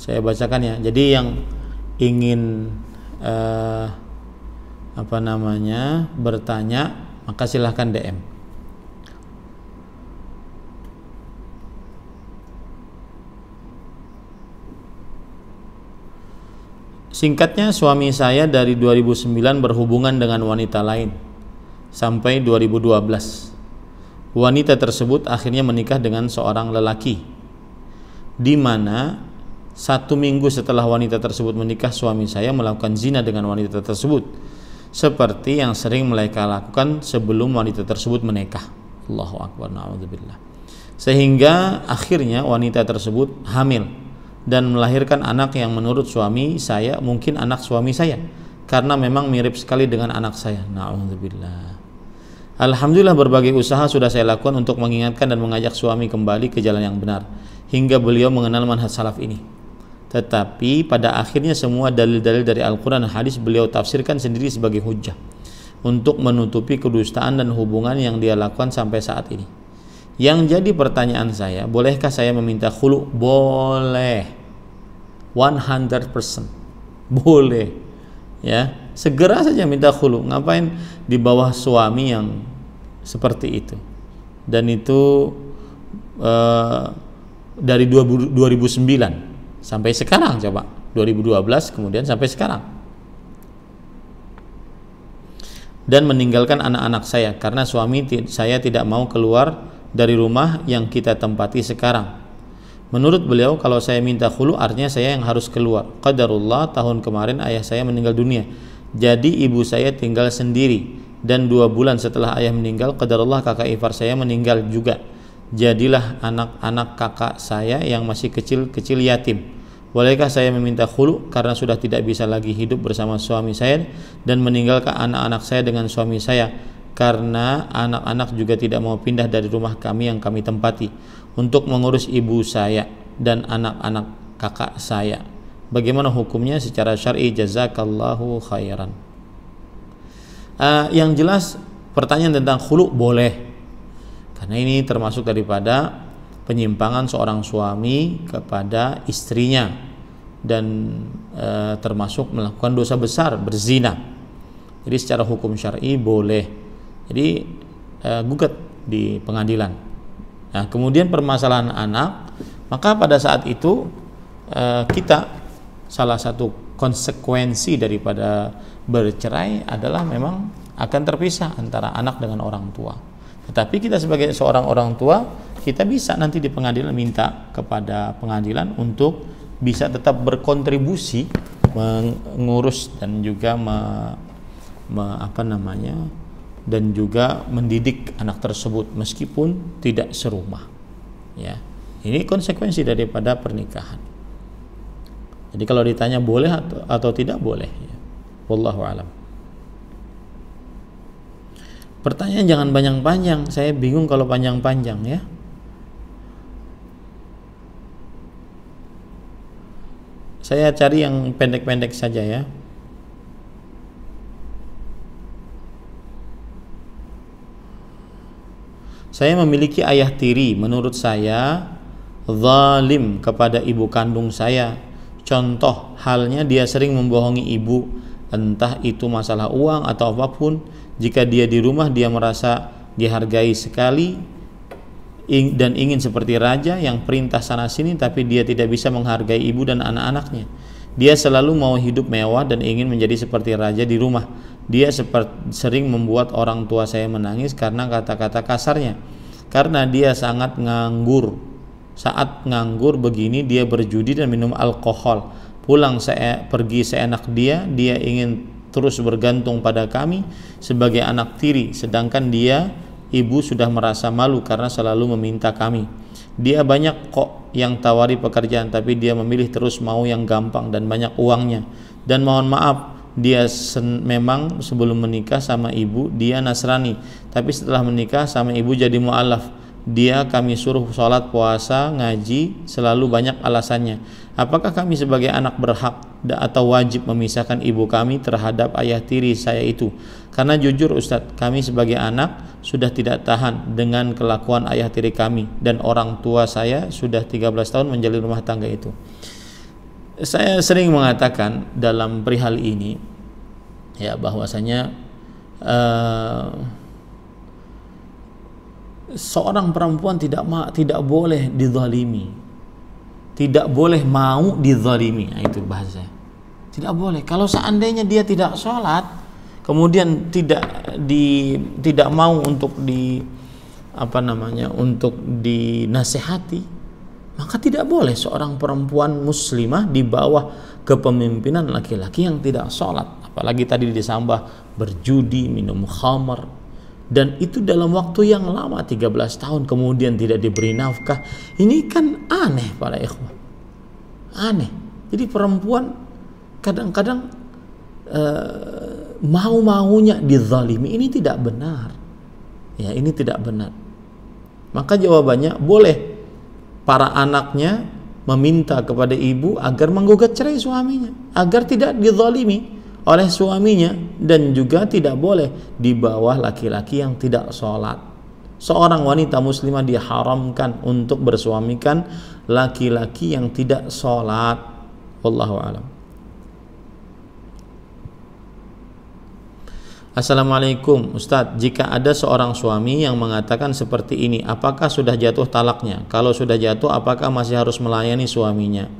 Saya bacakan ya. Jadi yang ingin uh, apa namanya bertanya maka silahkan DM Singkatnya suami saya dari 2009 berhubungan dengan wanita lain sampai 2012. Wanita tersebut akhirnya menikah dengan seorang lelaki di mana satu minggu setelah wanita tersebut menikah suami saya melakukan zina dengan wanita tersebut seperti yang sering mereka lakukan sebelum wanita tersebut menikah. Allahu akbar naudzubillah. Sehingga akhirnya wanita tersebut hamil dan melahirkan anak yang menurut suami saya mungkin anak suami saya karena memang mirip sekali dengan anak saya. Nauzubillah. Alhamdulillah berbagai usaha sudah saya lakukan untuk mengingatkan dan mengajak suami kembali ke jalan yang benar hingga beliau mengenal manhaj salaf ini. Tetapi pada akhirnya semua dalil-dalil dari Al-Quran dan hadis beliau tafsirkan sendiri sebagai hujah untuk menutupi kedustaan dan hubungan yang dia lakukan sampai saat ini. Yang jadi pertanyaan saya, bolehkah saya meminta khulu? Boleh. 100%. Boleh. Ya, segera saja minta khulu. Ngapain di bawah suami yang seperti itu? Dan itu uh, dari 2009 sampai sekarang coba. 2012 kemudian sampai sekarang. Dan meninggalkan anak-anak saya karena suami saya tidak mau keluar dari rumah yang kita tempati sekarang. Menurut beliau kalau saya minta khulu artinya saya yang harus keluar. Qadarullah tahun kemarin ayah saya meninggal dunia. Jadi ibu saya tinggal sendiri dan dua bulan setelah ayah meninggal qadarullah kakak ipar saya meninggal juga. Jadilah anak-anak kakak saya yang masih kecil-kecil yatim. Bolehkah saya meminta khulu karena sudah tidak bisa lagi hidup bersama suami saya dan meninggalkan anak-anak saya dengan suami saya karena anak-anak juga tidak mau pindah dari rumah kami yang kami tempati untuk mengurus ibu saya dan anak-anak kakak saya. Bagaimana hukumnya secara syar'i jazakallahu khairan. Uh, yang jelas pertanyaan tentang khulu boleh. Karena ini termasuk daripada penyimpangan seorang suami kepada istrinya dan uh, termasuk melakukan dosa besar berzina. Jadi secara hukum syar'i boleh jadi uh, gugat di pengadilan. Nah, kemudian permasalahan anak, maka pada saat itu uh, kita salah satu konsekuensi daripada bercerai adalah memang akan terpisah antara anak dengan orang tua. Tetapi kita sebagai seorang orang tua, kita bisa nanti di pengadilan minta kepada pengadilan untuk bisa tetap berkontribusi mengurus dan juga me, me, apa namanya dan juga mendidik anak tersebut meskipun tidak serumah ya ini konsekuensi daripada pernikahan jadi kalau ditanya boleh atau, atau tidak boleh. Ya. wallahu alam. Pertanyaan jangan panjang-panjang. Saya bingung kalau panjang-panjang ya. Saya cari yang pendek-pendek saja ya. Saya memiliki ayah tiri, menurut saya zalim kepada ibu kandung saya. Contoh halnya dia sering membohongi ibu, entah itu masalah uang atau apa pun. Jika dia di rumah dia merasa dihargai sekali dan ingin seperti raja yang perintah sana sini tapi dia tidak bisa menghargai ibu dan anak-anaknya. Dia selalu mau hidup mewah dan ingin menjadi seperti raja di rumah dia sering membuat orang tua saya menangis karena kata-kata kasarnya. Karena dia sangat nganggur. Saat nganggur begini dia berjudi dan minum alkohol. Pulang saya pergi seenak dia, dia ingin terus bergantung pada kami sebagai anak tiri sedangkan dia ibu sudah merasa malu karena selalu meminta kami. Dia banyak kok yang tawari pekerjaan tapi dia memilih terus mau yang gampang dan banyak uangnya. Dan mohon maaf, dia memang sebelum menikah sama ibu dia Nasrani tapi setelah menikah sama ibu jadi mualaf dia kami suruh sholat puasa ngaji selalu banyak alasannya. Apakah kami sebagai anak berhak atau wajib memisahkan ibu kami terhadap ayah tiri saya itu? Karena jujur Ustadz kami sebagai anak sudah tidak tahan dengan kelakuan ayah tiri kami dan orang tua saya sudah 13 tahun menjalin rumah tangga itu. Saya sering mengatakan dalam perihal ini ya bahwasanya uh, seorang perempuan tidak ma tidak boleh dizalimi. Tidak boleh mau dizalimi. Nah, itu bahasa tidak boleh. Kalau seandainya dia tidak sholat kemudian tidak di tidak mau untuk di apa namanya untuk dinasehati maka tidak boleh seorang perempuan muslimah di bawah kepemimpinan laki-laki yang tidak sholat. Apalagi tadi disambah berjudi minum khamar dan itu dalam waktu yang lama 13 tahun kemudian tidak diberi nafkah. Ini kan aneh para ikhwan. Aneh. Jadi perempuan kadang-kadang uh, mau-maunya dizalimi. Ini tidak benar. Ya ini tidak benar. Maka jawabannya boleh para anaknya meminta kepada ibu agar menggugat cerai suaminya agar tidak dizalimi oleh suaminya dan juga tidak boleh di bawah laki-laki yang tidak sholat. Seorang wanita muslimah diharamkan untuk bersuamikan laki-laki yang tidak sholat. Wallahu alam. Assalamualaikum Ustadz jika ada seorang suami yang mengatakan seperti ini apakah sudah jatuh talaknya? Kalau sudah jatuh apakah masih harus melayani suaminya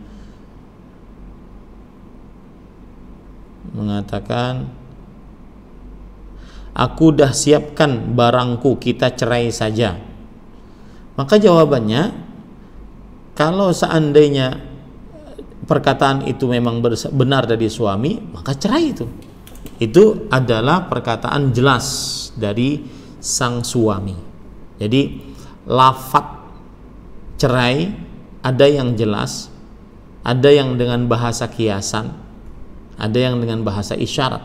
mengatakan aku dah siapkan barangku kita cerai saja maka jawabannya kalau seandainya perkataan itu memang benar dari suami maka cerai itu itu adalah perkataan jelas dari sang suami. Jadi lafat cerai ada yang jelas, ada yang dengan bahasa kiasan, ada yang dengan bahasa isyarat.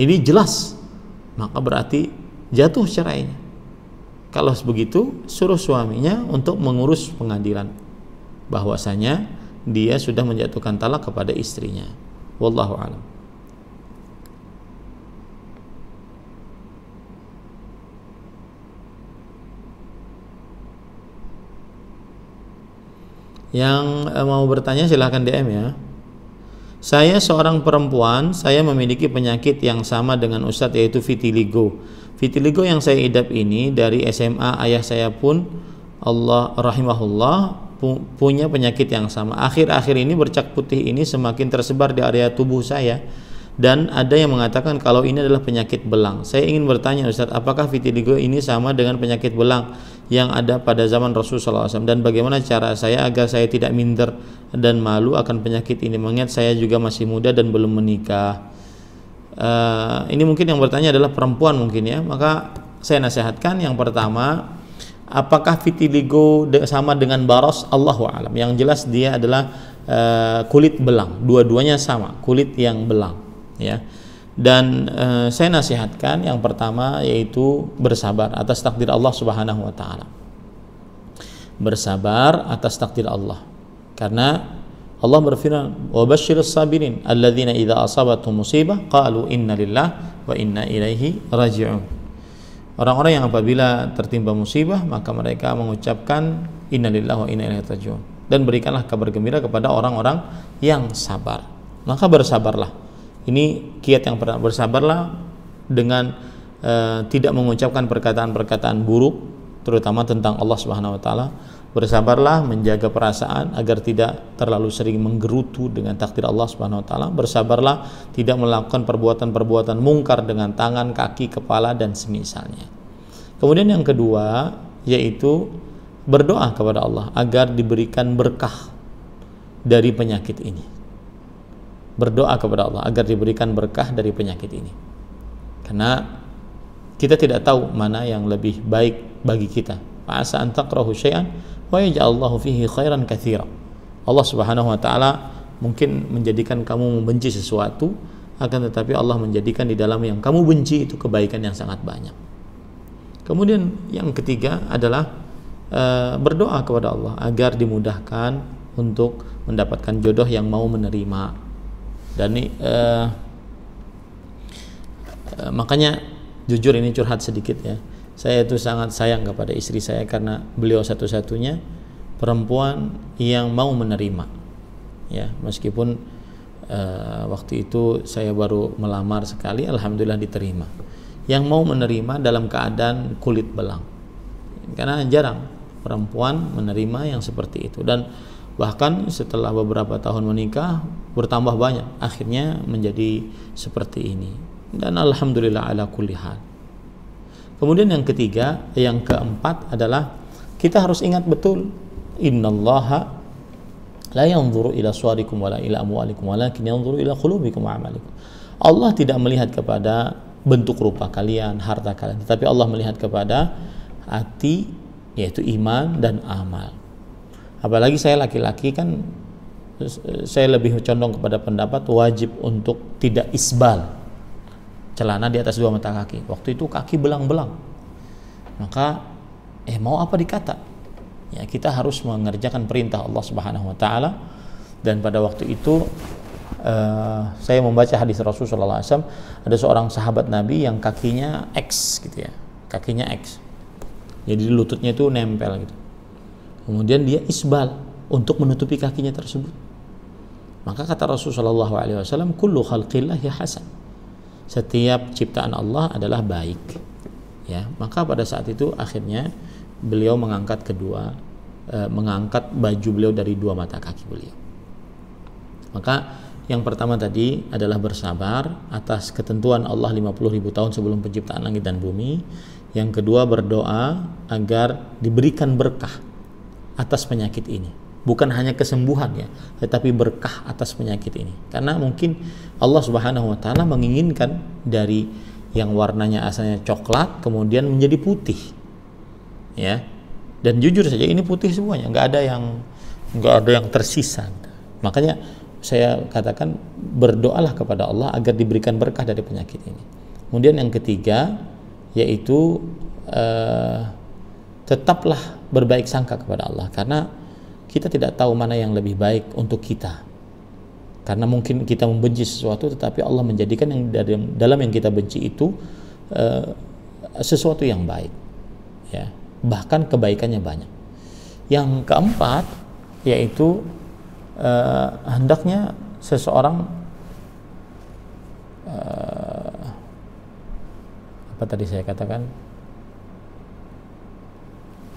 Ini jelas, maka berarti jatuh cerainya. Kalau begitu, suruh suaminya untuk mengurus pengadilan bahwasanya dia sudah menjatuhkan talak kepada istrinya. Wallahu a'lam. Yang eh, mau bertanya silahkan DM ya. Saya seorang perempuan, saya memiliki penyakit yang sama dengan Ustadz yaitu vitiligo. Vitiligo yang saya idap ini dari SMA ayah saya pun Allah rahimahullah punya penyakit yang sama. Akhir-akhir ini bercak putih ini semakin tersebar di area tubuh saya dan ada yang mengatakan kalau ini adalah penyakit belang. Saya ingin bertanya Ustadz, apakah vitiligo ini sama dengan penyakit belang yang ada pada zaman Rasulullah SAW dan bagaimana cara saya agar saya tidak minder dan malu akan penyakit ini mengingat saya juga masih muda dan belum menikah. Uh, ini mungkin yang bertanya adalah perempuan mungkin ya, maka saya nasihatkan yang pertama apakah vitiligo sama dengan baros Allahu alam. Yang jelas dia adalah uh, kulit belang, dua-duanya sama, kulit yang belang ya dan e, saya nasihatkan yang pertama yaitu bersabar atas takdir Allah Subhanahu wa taala. Bersabar atas takdir Allah. Karena Allah berfirman, "Wa basyirus sabirin alladzina idza asabatuhum musibah qalu inna lillah wa inna ilaihi raji'un." Orang-orang yang apabila tertimpa musibah maka mereka mengucapkan inna lillah wa inna ilaihi raji'un dan berikanlah kabar gembira kepada orang-orang yang sabar. Maka bersabarlah ini kiat yang pertama bersabarlah dengan uh, tidak mengucapkan perkataan-perkataan buruk terutama tentang Allah Subhanahu wa taala. Bersabarlah menjaga perasaan agar tidak terlalu sering menggerutu dengan takdir Allah Subhanahu wa taala. Bersabarlah tidak melakukan perbuatan-perbuatan mungkar dengan tangan, kaki, kepala dan semisalnya. Kemudian yang kedua yaitu berdoa kepada Allah agar diberikan berkah dari penyakit ini berdoa kepada Allah agar diberikan berkah dari penyakit ini. Karena kita tidak tahu mana yang lebih baik bagi kita. Asa an takrahu syai'an wa yaj'allahu fihi khairan katsira. Allah Subhanahu wa taala mungkin menjadikan kamu membenci sesuatu akan tetapi Allah menjadikan di dalam yang kamu benci itu kebaikan yang sangat banyak. Kemudian yang ketiga adalah uh, berdoa kepada Allah agar dimudahkan untuk mendapatkan jodoh yang mau menerima dan ini uh, uh, makanya jujur ini curhat sedikit ya. Saya itu sangat sayang kepada istri saya karena beliau satu-satunya perempuan yang mau menerima. Ya meskipun uh, waktu itu saya baru melamar sekali alhamdulillah diterima. Yang mau menerima dalam keadaan kulit belang. Karena jarang perempuan menerima yang seperti itu. Dan bahkan setelah beberapa tahun menikah bertambah banyak. Akhirnya menjadi seperti ini. Dan alhamdulillah ala kulli hal. Kemudian yang ketiga yang keempat adalah kita harus ingat betul innallaha la yanzuru ila suwarikum wala ila amwalikum walakin yanzuru ila qulubikum wa amalikum. Allah tidak melihat kepada bentuk rupa kalian, harta kalian, tetapi Allah melihat kepada hati yaitu iman dan amal apalagi saya laki-laki kan saya lebih condong kepada pendapat wajib untuk tidak isbal. Celana di atas dua mata kaki. Waktu itu kaki belang-belang. Maka eh mau apa dikata? Ya kita harus mengerjakan perintah Allah Subhanahu wa taala. Dan pada waktu itu uh, saya membaca hadis Rasulullah SAW ada seorang sahabat Nabi yang kakinya X gitu ya. Kakinya X. Jadi lututnya itu nempel gitu Kemudian dia isbal untuk menutupi kakinya tersebut. Maka kata Rasulullah SAW, kullu khalqillah ya hasan. Setiap ciptaan Allah adalah baik. Ya, maka pada saat itu akhirnya beliau mengangkat kedua, eh, mengangkat baju beliau dari dua mata kaki beliau. Maka yang pertama tadi adalah bersabar atas ketentuan Allah 50 ribu tahun sebelum penciptaan langit dan bumi. Yang kedua berdoa agar diberikan berkah atas penyakit ini. Bukan hanya kesembuhan ya tetapi berkah atas penyakit ini. Karena mungkin Allah Subhanahu wa taala menginginkan dari yang warnanya asalnya coklat kemudian menjadi putih ya. Dan jujur saja ini putih semuanya. Nggak ada yang nggak ada yang tersisa. Makanya saya katakan berdoalah kepada Allah agar diberikan berkah dari penyakit ini. Kemudian yang ketiga yaitu uh, tetaplah berbaik sangka kepada Allah karena kita tidak tahu mana yang lebih baik untuk kita. Karena mungkin kita membenci sesuatu tetapi Allah menjadikan yang dalam, yang kita benci itu uh, sesuatu yang baik ya. Bahkan kebaikannya banyak. Yang keempat yaitu uh, hendaknya seseorang uh, apa tadi saya katakan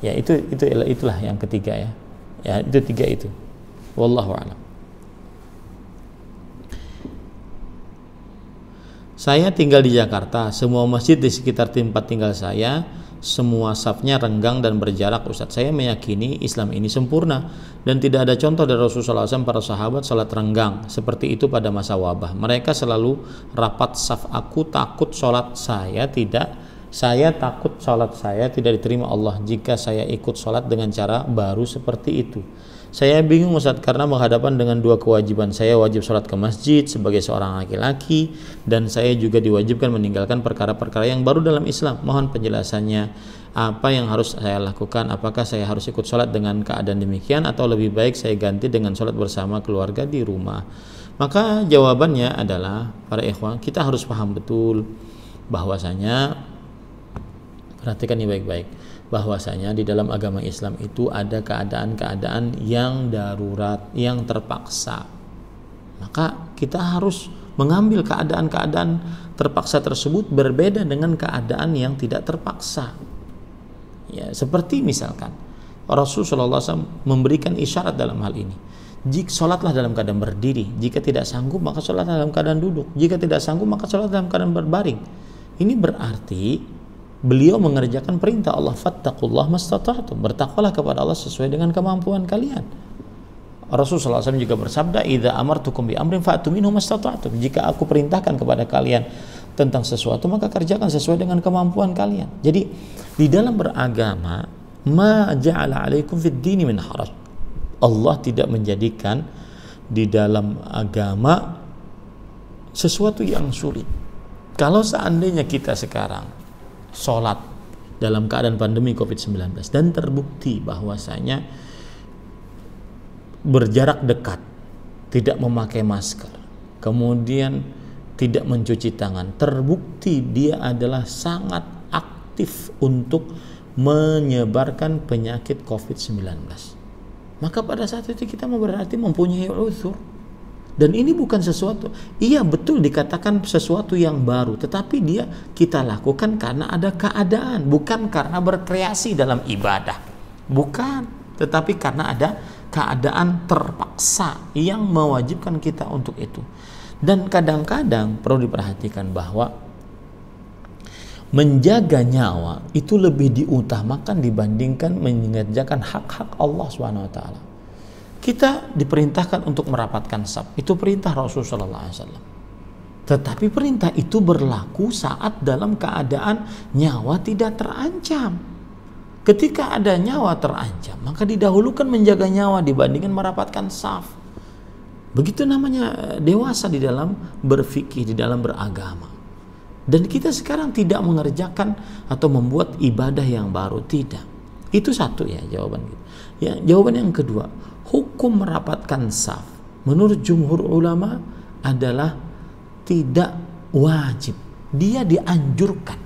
ya itu itu itulah yang ketiga ya. Ya itu tiga itu. Wallahu alam. Saya tinggal di Jakarta semua masjid di sekitar tempat tinggal saya semua safnya renggang dan berjarak Ustaz. Saya meyakini Islam ini sempurna. Dan tidak ada contoh dari Rasulullah SAW para sahabat salat renggang. Seperti itu pada masa wabah. Mereka selalu rapat saf aku takut sholat saya tidak saya takut sholat saya tidak diterima Allah jika saya ikut sholat dengan cara baru seperti itu. Saya bingung Ustaz karena menghadapan dengan dua kewajiban. Saya wajib sholat ke masjid sebagai seorang laki-laki dan saya juga diwajibkan meninggalkan perkara-perkara yang baru dalam Islam. Mohon penjelasannya apa yang harus saya lakukan? Apakah saya harus ikut sholat dengan keadaan demikian atau lebih baik saya ganti dengan sholat bersama keluarga di rumah? Maka jawabannya adalah para ikhwan kita harus paham betul bahwasanya Perhatikan ini baik-baik bahwasanya di dalam agama Islam itu ada keadaan-keadaan yang darurat, yang terpaksa. Maka kita harus mengambil keadaan-keadaan terpaksa tersebut berbeda dengan keadaan yang tidak terpaksa. Ya, seperti misalkan Rasulullah SAW memberikan isyarat dalam hal ini. Jika sholatlah dalam keadaan berdiri, jika tidak sanggup maka sholat dalam keadaan duduk, jika tidak sanggup maka sholat dalam keadaan berbaring. Ini berarti beliau mengerjakan perintah Allah fattaqullah mastata'tum. Bertakwalah kepada Allah sesuai dengan kemampuan kalian. Rasulullah SAW juga bersabda idza amartukum bi amrin fa'tu jika aku perintahkan kepada kalian tentang sesuatu maka kerjakan sesuai dengan kemampuan kalian. Jadi di dalam beragama ma ja'ala alaikum fid dini min haraj. Allah tidak menjadikan di dalam agama sesuatu yang sulit. Kalau seandainya kita sekarang sholat dalam keadaan pandemi COVID-19 dan terbukti bahwasanya berjarak dekat, tidak memakai masker, kemudian tidak mencuci tangan, terbukti dia adalah sangat aktif untuk menyebarkan penyakit COVID-19. maka pada saat itu kita berarti mempunyai uzur dan ini bukan sesuatu. Iya betul dikatakan sesuatu yang baru tetapi dia kita lakukan karena ada keadaan bukan karena berkreasi dalam ibadah. Bukan tetapi karena ada keadaan terpaksa yang mewajibkan kita untuk itu. Dan kadang-kadang perlu diperhatikan bahwa menjaga nyawa itu lebih diutamakan dibandingkan mengerjakan hak-hak Allah Subhanahu wa taala kita diperintahkan untuk merapatkan saf. Itu perintah Rasulullah SAW. Tetapi perintah itu berlaku saat dalam keadaan nyawa tidak terancam. Ketika ada nyawa terancam, maka didahulukan menjaga nyawa dibandingkan merapatkan saf. Begitu namanya eh, dewasa di dalam berfikih, di dalam beragama. Dan kita sekarang tidak mengerjakan atau membuat ibadah yang baru, tidak. Itu satu ya jawaban kita. Ya, jawaban yang kedua, hukum merapatkan saf menurut jumhur ulama adalah tidak wajib. Dia dianjurkan.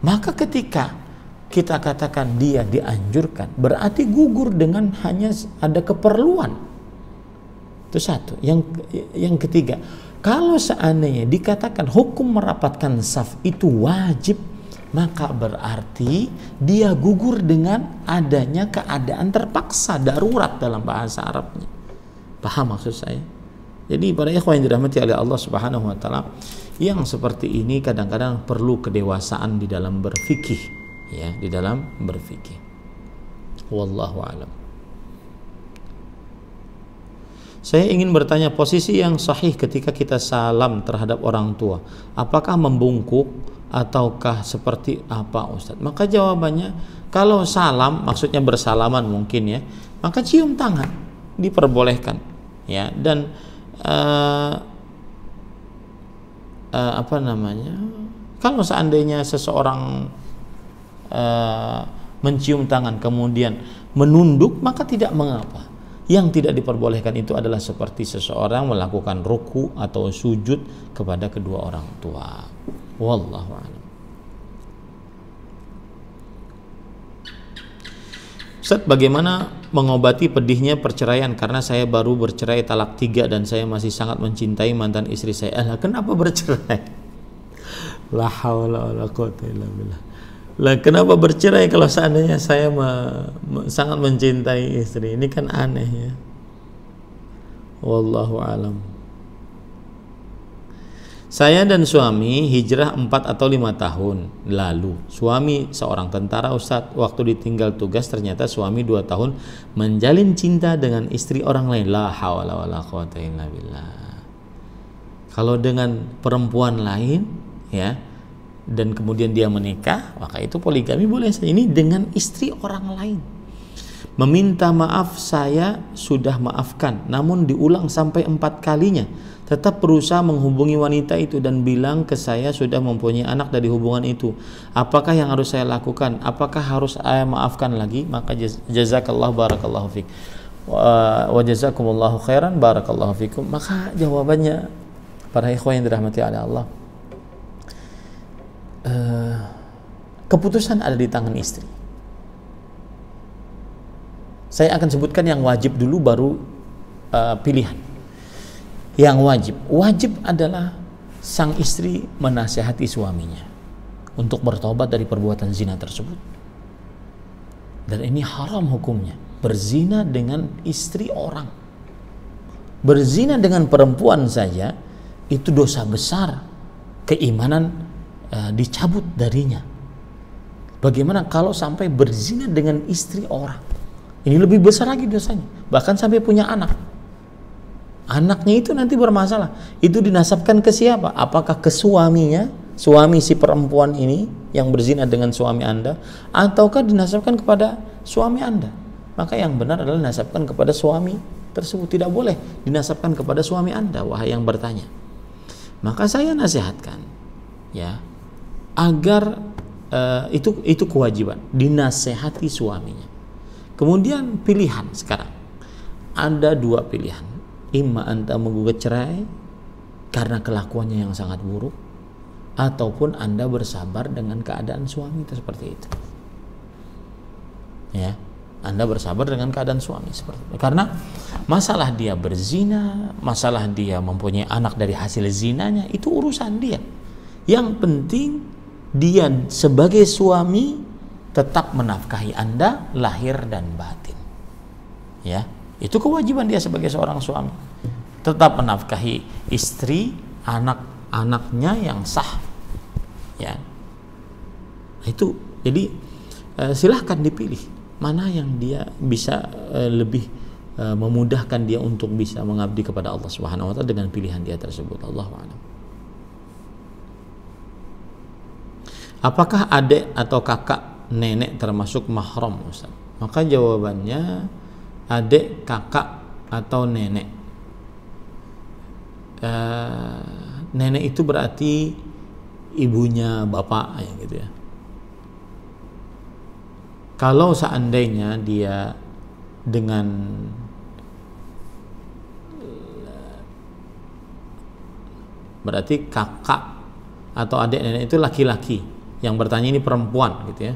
Maka ketika kita katakan dia dianjurkan, berarti gugur dengan hanya ada keperluan. Itu satu. Yang yang ketiga, kalau seandainya dikatakan hukum merapatkan saf itu wajib, maka berarti dia gugur dengan adanya keadaan terpaksa darurat dalam bahasa Arabnya. Paham maksud saya? Jadi para ikhwan yang dirahmati oleh Allah Subhanahu wa taala, yang seperti ini kadang-kadang perlu kedewasaan di dalam berfikih, ya, di dalam berfikih. Wallahu alam. Saya ingin bertanya posisi yang sahih ketika kita salam terhadap orang tua. Apakah membungkuk ataukah seperti apa Ustadz? Maka jawabannya kalau salam maksudnya bersalaman mungkin ya, maka cium tangan diperbolehkan ya dan uh, uh, apa namanya? Kalau seandainya seseorang uh, mencium tangan kemudian menunduk maka tidak mengapa. Yang tidak diperbolehkan itu adalah seperti seseorang melakukan ruku atau sujud kepada kedua orang tua. Wallahu a'lam. Ustaz, bagaimana mengobati pedihnya perceraian karena saya baru bercerai talak tiga dan saya masih sangat mencintai mantan istri saya. Lah, kenapa bercerai? (laughs) La haula wala quwata illa billah. Lah, kenapa bercerai kalau seandainya saya ma, ma, sangat mencintai istri? Ini kan aneh ya. Wallahu alam. Saya dan suami hijrah 4 atau 5 tahun lalu. Suami seorang tentara Ustadz, waktu ditinggal tugas ternyata suami 2 tahun menjalin cinta dengan istri orang lain. La hawla wala quwata illa billah. Kalau dengan perempuan lain ya dan kemudian dia menikah, maka itu poligami boleh saja. Ini dengan istri orang lain. Meminta maaf saya sudah maafkan, namun diulang sampai empat kalinya tetap berusaha menghubungi wanita itu dan bilang ke saya sudah mempunyai anak dari hubungan itu. Apakah yang harus saya lakukan? Apakah harus saya maafkan lagi? Maka jazakallah barakallahu fik. Wa jazakumullahu khairan barakallahu. Maka jawabannya para ikhwan yang dirahmati oleh Allah. Uh, keputusan ada di tangan istri. Saya akan sebutkan yang wajib dulu baru uh, pilihan yang wajib. Wajib adalah sang istri menasehati suaminya untuk bertobat dari perbuatan zina tersebut. Dan ini haram hukumnya. Berzina dengan istri orang. Berzina dengan perempuan saja itu dosa besar. Keimanan uh, dicabut darinya. Bagaimana kalau sampai berzina dengan istri orang? Ini lebih besar lagi dosanya. Bahkan sampai punya anak anaknya itu nanti bermasalah. Itu dinasabkan ke siapa? Apakah ke suaminya, suami si perempuan ini yang berzina dengan suami Anda, ataukah dinasabkan kepada suami Anda? Maka yang benar adalah dinasabkan kepada suami tersebut. Tidak boleh dinasabkan kepada suami Anda, wahai yang bertanya. Maka saya nasihatkan, ya, agar uh, itu itu kewajiban dinasehati suaminya. Kemudian pilihan sekarang ada dua pilihan imma anda menggugat cerai karena kelakuannya yang sangat buruk ataupun anda bersabar dengan keadaan suami itu seperti itu ya Anda bersabar dengan keadaan suami seperti itu. Karena masalah dia berzina, masalah dia mempunyai anak dari hasil zinanya itu urusan dia. Yang penting dia sebagai suami tetap menafkahi Anda lahir dan batin. Ya, itu kewajiban dia sebagai seorang suami. Tetap menafkahi istri, anak-anaknya yang sah. Ya. Itu jadi eh, silahkan dipilih mana yang dia bisa uh, lebih uh, memudahkan dia untuk bisa mengabdi kepada Allah Subhanahu wa taala dengan pilihan dia tersebut. Allah. Apakah adik atau kakak nenek termasuk mahram Ustaz? Maka jawabannya adik, kakak atau nenek. Uh, nenek itu berarti ibunya bapak ya gitu ya kalau seandainya dia dengan berarti kakak atau adik nenek itu laki-laki yang bertanya ini perempuan gitu ya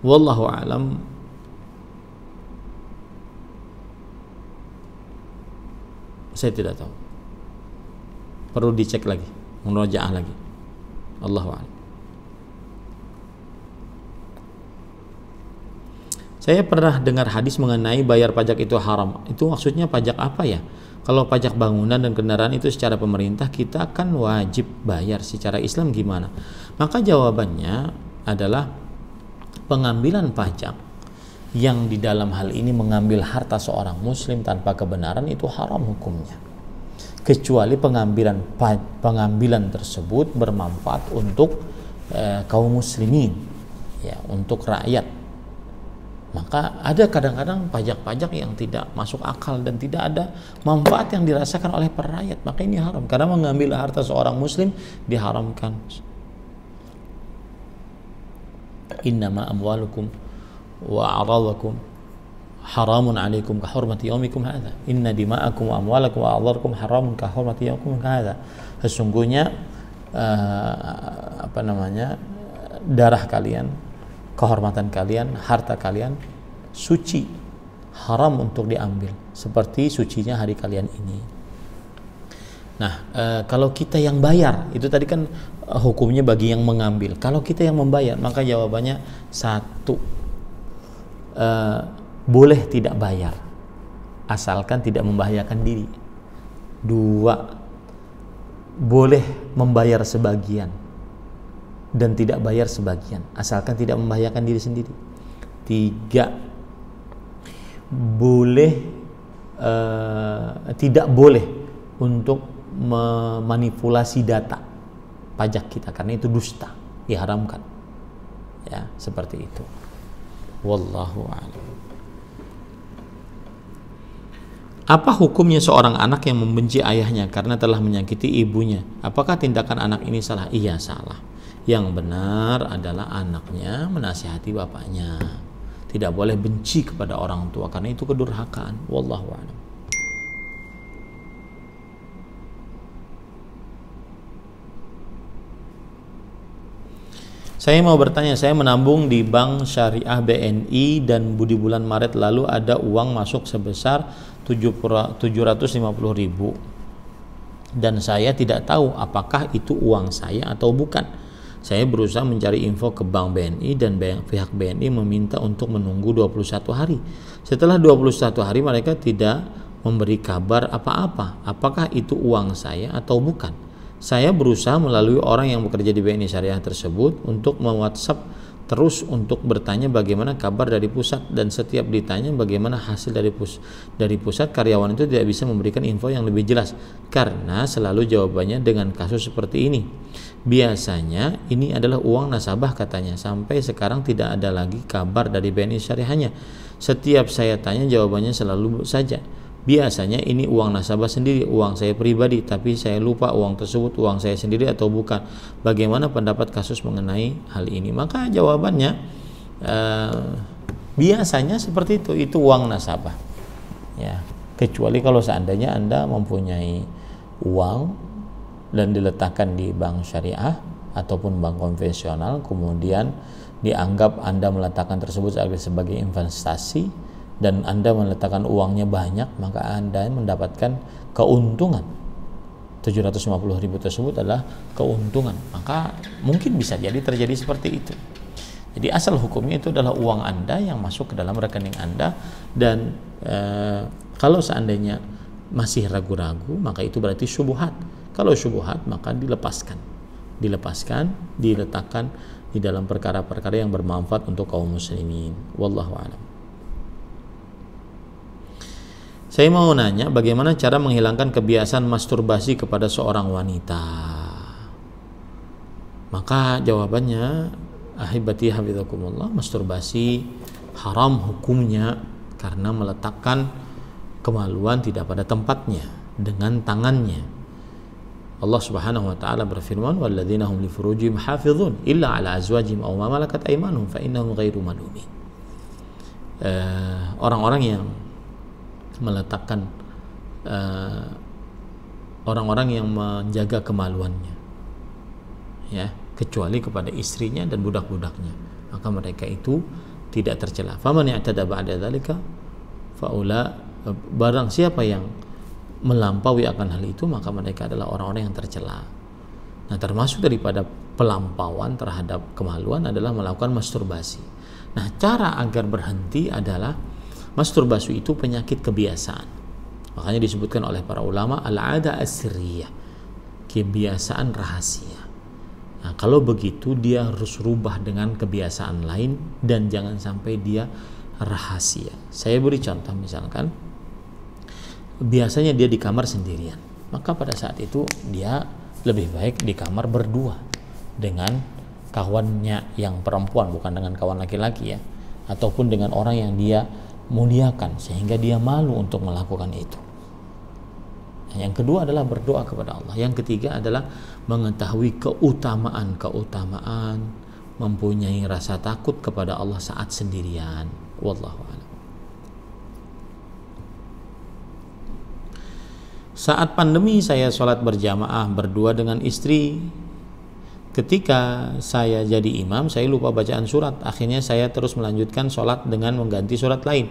wallahu alam saya tidak tahu perlu dicek lagi murojaah lagi Allah Saya pernah dengar hadis mengenai bayar pajak itu haram. Itu maksudnya pajak apa ya? Kalau pajak bangunan dan kendaraan itu secara pemerintah kita kan wajib bayar. Secara Islam gimana? Maka jawabannya adalah pengambilan pajak yang di dalam hal ini mengambil harta seorang muslim tanpa kebenaran itu haram hukumnya. Kecuali pengambilan pengambilan tersebut bermanfaat untuk eh, kaum muslimin ya untuk rakyat. Maka ada kadang-kadang pajak-pajak yang tidak masuk akal dan tidak ada manfaat yang dirasakan oleh rakyat. Maka ini haram. Karena mengambil harta seorang muslim diharamkan innama amwalukum wa aradakum haramun alaikum ka hurmati yaumikum hadha inna dima'akum wa amwalakum wa a'dharakum haramun ka hurmati yaumikum hadha sesungguhnya uh, apa namanya darah kalian kehormatan kalian harta kalian suci haram untuk diambil. Seperti sucinya hari kalian ini. Nah uh, kalau kita yang bayar itu tadi kan hukumnya bagi yang mengambil. Kalau kita yang membayar maka jawabannya satu uh, boleh tidak bayar asalkan tidak membahayakan diri. Dua boleh membayar sebagian dan tidak bayar sebagian asalkan tidak membahayakan diri sendiri. Tiga boleh uh, tidak boleh untuk memanipulasi data pajak kita karena itu dusta diharamkan ya seperti itu wallahu a'lam Apa hukumnya seorang anak yang membenci ayahnya karena telah menyakiti ibunya? Apakah tindakan anak ini salah? Iya, salah. Yang benar adalah anaknya menasihati bapaknya. Tidak boleh benci kepada orang tua karena itu kedurhakaan. Wallahu a'lam. Saya mau bertanya, saya menabung di bank syariah BNI dan di bulan Maret lalu ada uang masuk sebesar 750 ribu dan saya tidak tahu apakah itu uang saya atau bukan. Saya berusaha mencari info ke Bank BNI dan pihak BNI meminta untuk menunggu 21 hari. Setelah 21 hari mereka tidak memberi kabar apa-apa. Apakah itu uang saya atau bukan? Saya berusaha melalui orang yang bekerja di BNI Syariah tersebut untuk me-WhatsApp terus untuk bertanya bagaimana kabar dari pusat. Dan setiap ditanya bagaimana hasil dari pus dari pusat karyawan itu tidak bisa memberikan info yang lebih jelas. Karena selalu jawabannya dengan kasus seperti ini. Biasanya ini adalah uang nasabah katanya. Sampai sekarang tidak ada lagi kabar dari BNI syariahnya. Setiap saya tanya jawabannya selalu saja biasanya ini uang nasabah sendiri, uang saya pribadi, tapi saya lupa uang tersebut uang saya sendiri atau bukan. Bagaimana pendapat kasus mengenai hal ini? Maka jawabannya uh, biasanya seperti itu, itu uang nasabah. Ya, kecuali kalau seandainya Anda mempunyai uang dan diletakkan di bank syariah, ataupun bank konvensional kemudian dianggap Anda meletakkan tersebut sebagai investasi dan Anda meletakkan uangnya banyak maka Anda mendapatkan keuntungan. 750 ribu tersebut adalah keuntungan. Maka mungkin bisa jadi terjadi seperti itu. Jadi asal hukumnya itu adalah uang Anda yang masuk ke dalam rekening Anda. Dan e, kalau seandainya masih ragu-ragu maka itu berarti syubhat. Kalau syubhat maka dilepaskan. Dilepaskan diletakkan di dalam perkara-perkara yang bermanfaat untuk kaum muslimin. Wallahu alam saya mau nanya bagaimana cara menghilangkan kebiasaan masturbasi kepada seorang wanita maka jawabannya ahibati hafizakumullah masturbasi haram hukumnya karena meletakkan kemaluan tidak pada tempatnya dengan tangannya Allah Subhanahu wa taala berfirman walladzina hum li furujihim hafizun illa ala azwajihim aw ma malakat aymanuhum fa innahum ghairu malumin. Uh, orang-orang yang meletakkan uh, orang-orang yang menjaga kemaluannya ya kecuali kepada istrinya dan budak-budaknya maka mereka itu tidak tercela faman i'tada ba'da dzalika faula barang siapa yang melampaui akan hal itu maka mereka adalah orang-orang yang tercela. Nah, termasuk daripada pelampauan terhadap kemaluan adalah melakukan masturbasi. Nah, cara agar berhenti adalah masturbasi itu penyakit kebiasaan. Makanya disebutkan oleh para ulama al-ada asriyah, kebiasaan rahasia. Nah, kalau begitu dia harus rubah dengan kebiasaan lain dan jangan sampai dia rahasia. Saya beri contoh misalkan biasanya dia di kamar sendirian maka pada saat itu dia lebih baik di kamar berdua dengan kawannya yang perempuan bukan dengan kawan laki-laki ya ataupun dengan orang yang dia muliakan sehingga dia malu untuk melakukan itu. Yang kedua adalah berdoa kepada Allah. Yang ketiga adalah mengetahui keutamaan-keutamaan mempunyai rasa takut kepada Allah saat sendirian. Wallahu a'lam. Saat pandemi saya sholat berjamaah berdua dengan istri. Ketika saya jadi imam, saya lupa bacaan surat. Akhirnya saya terus melanjutkan sholat dengan mengganti surat lain.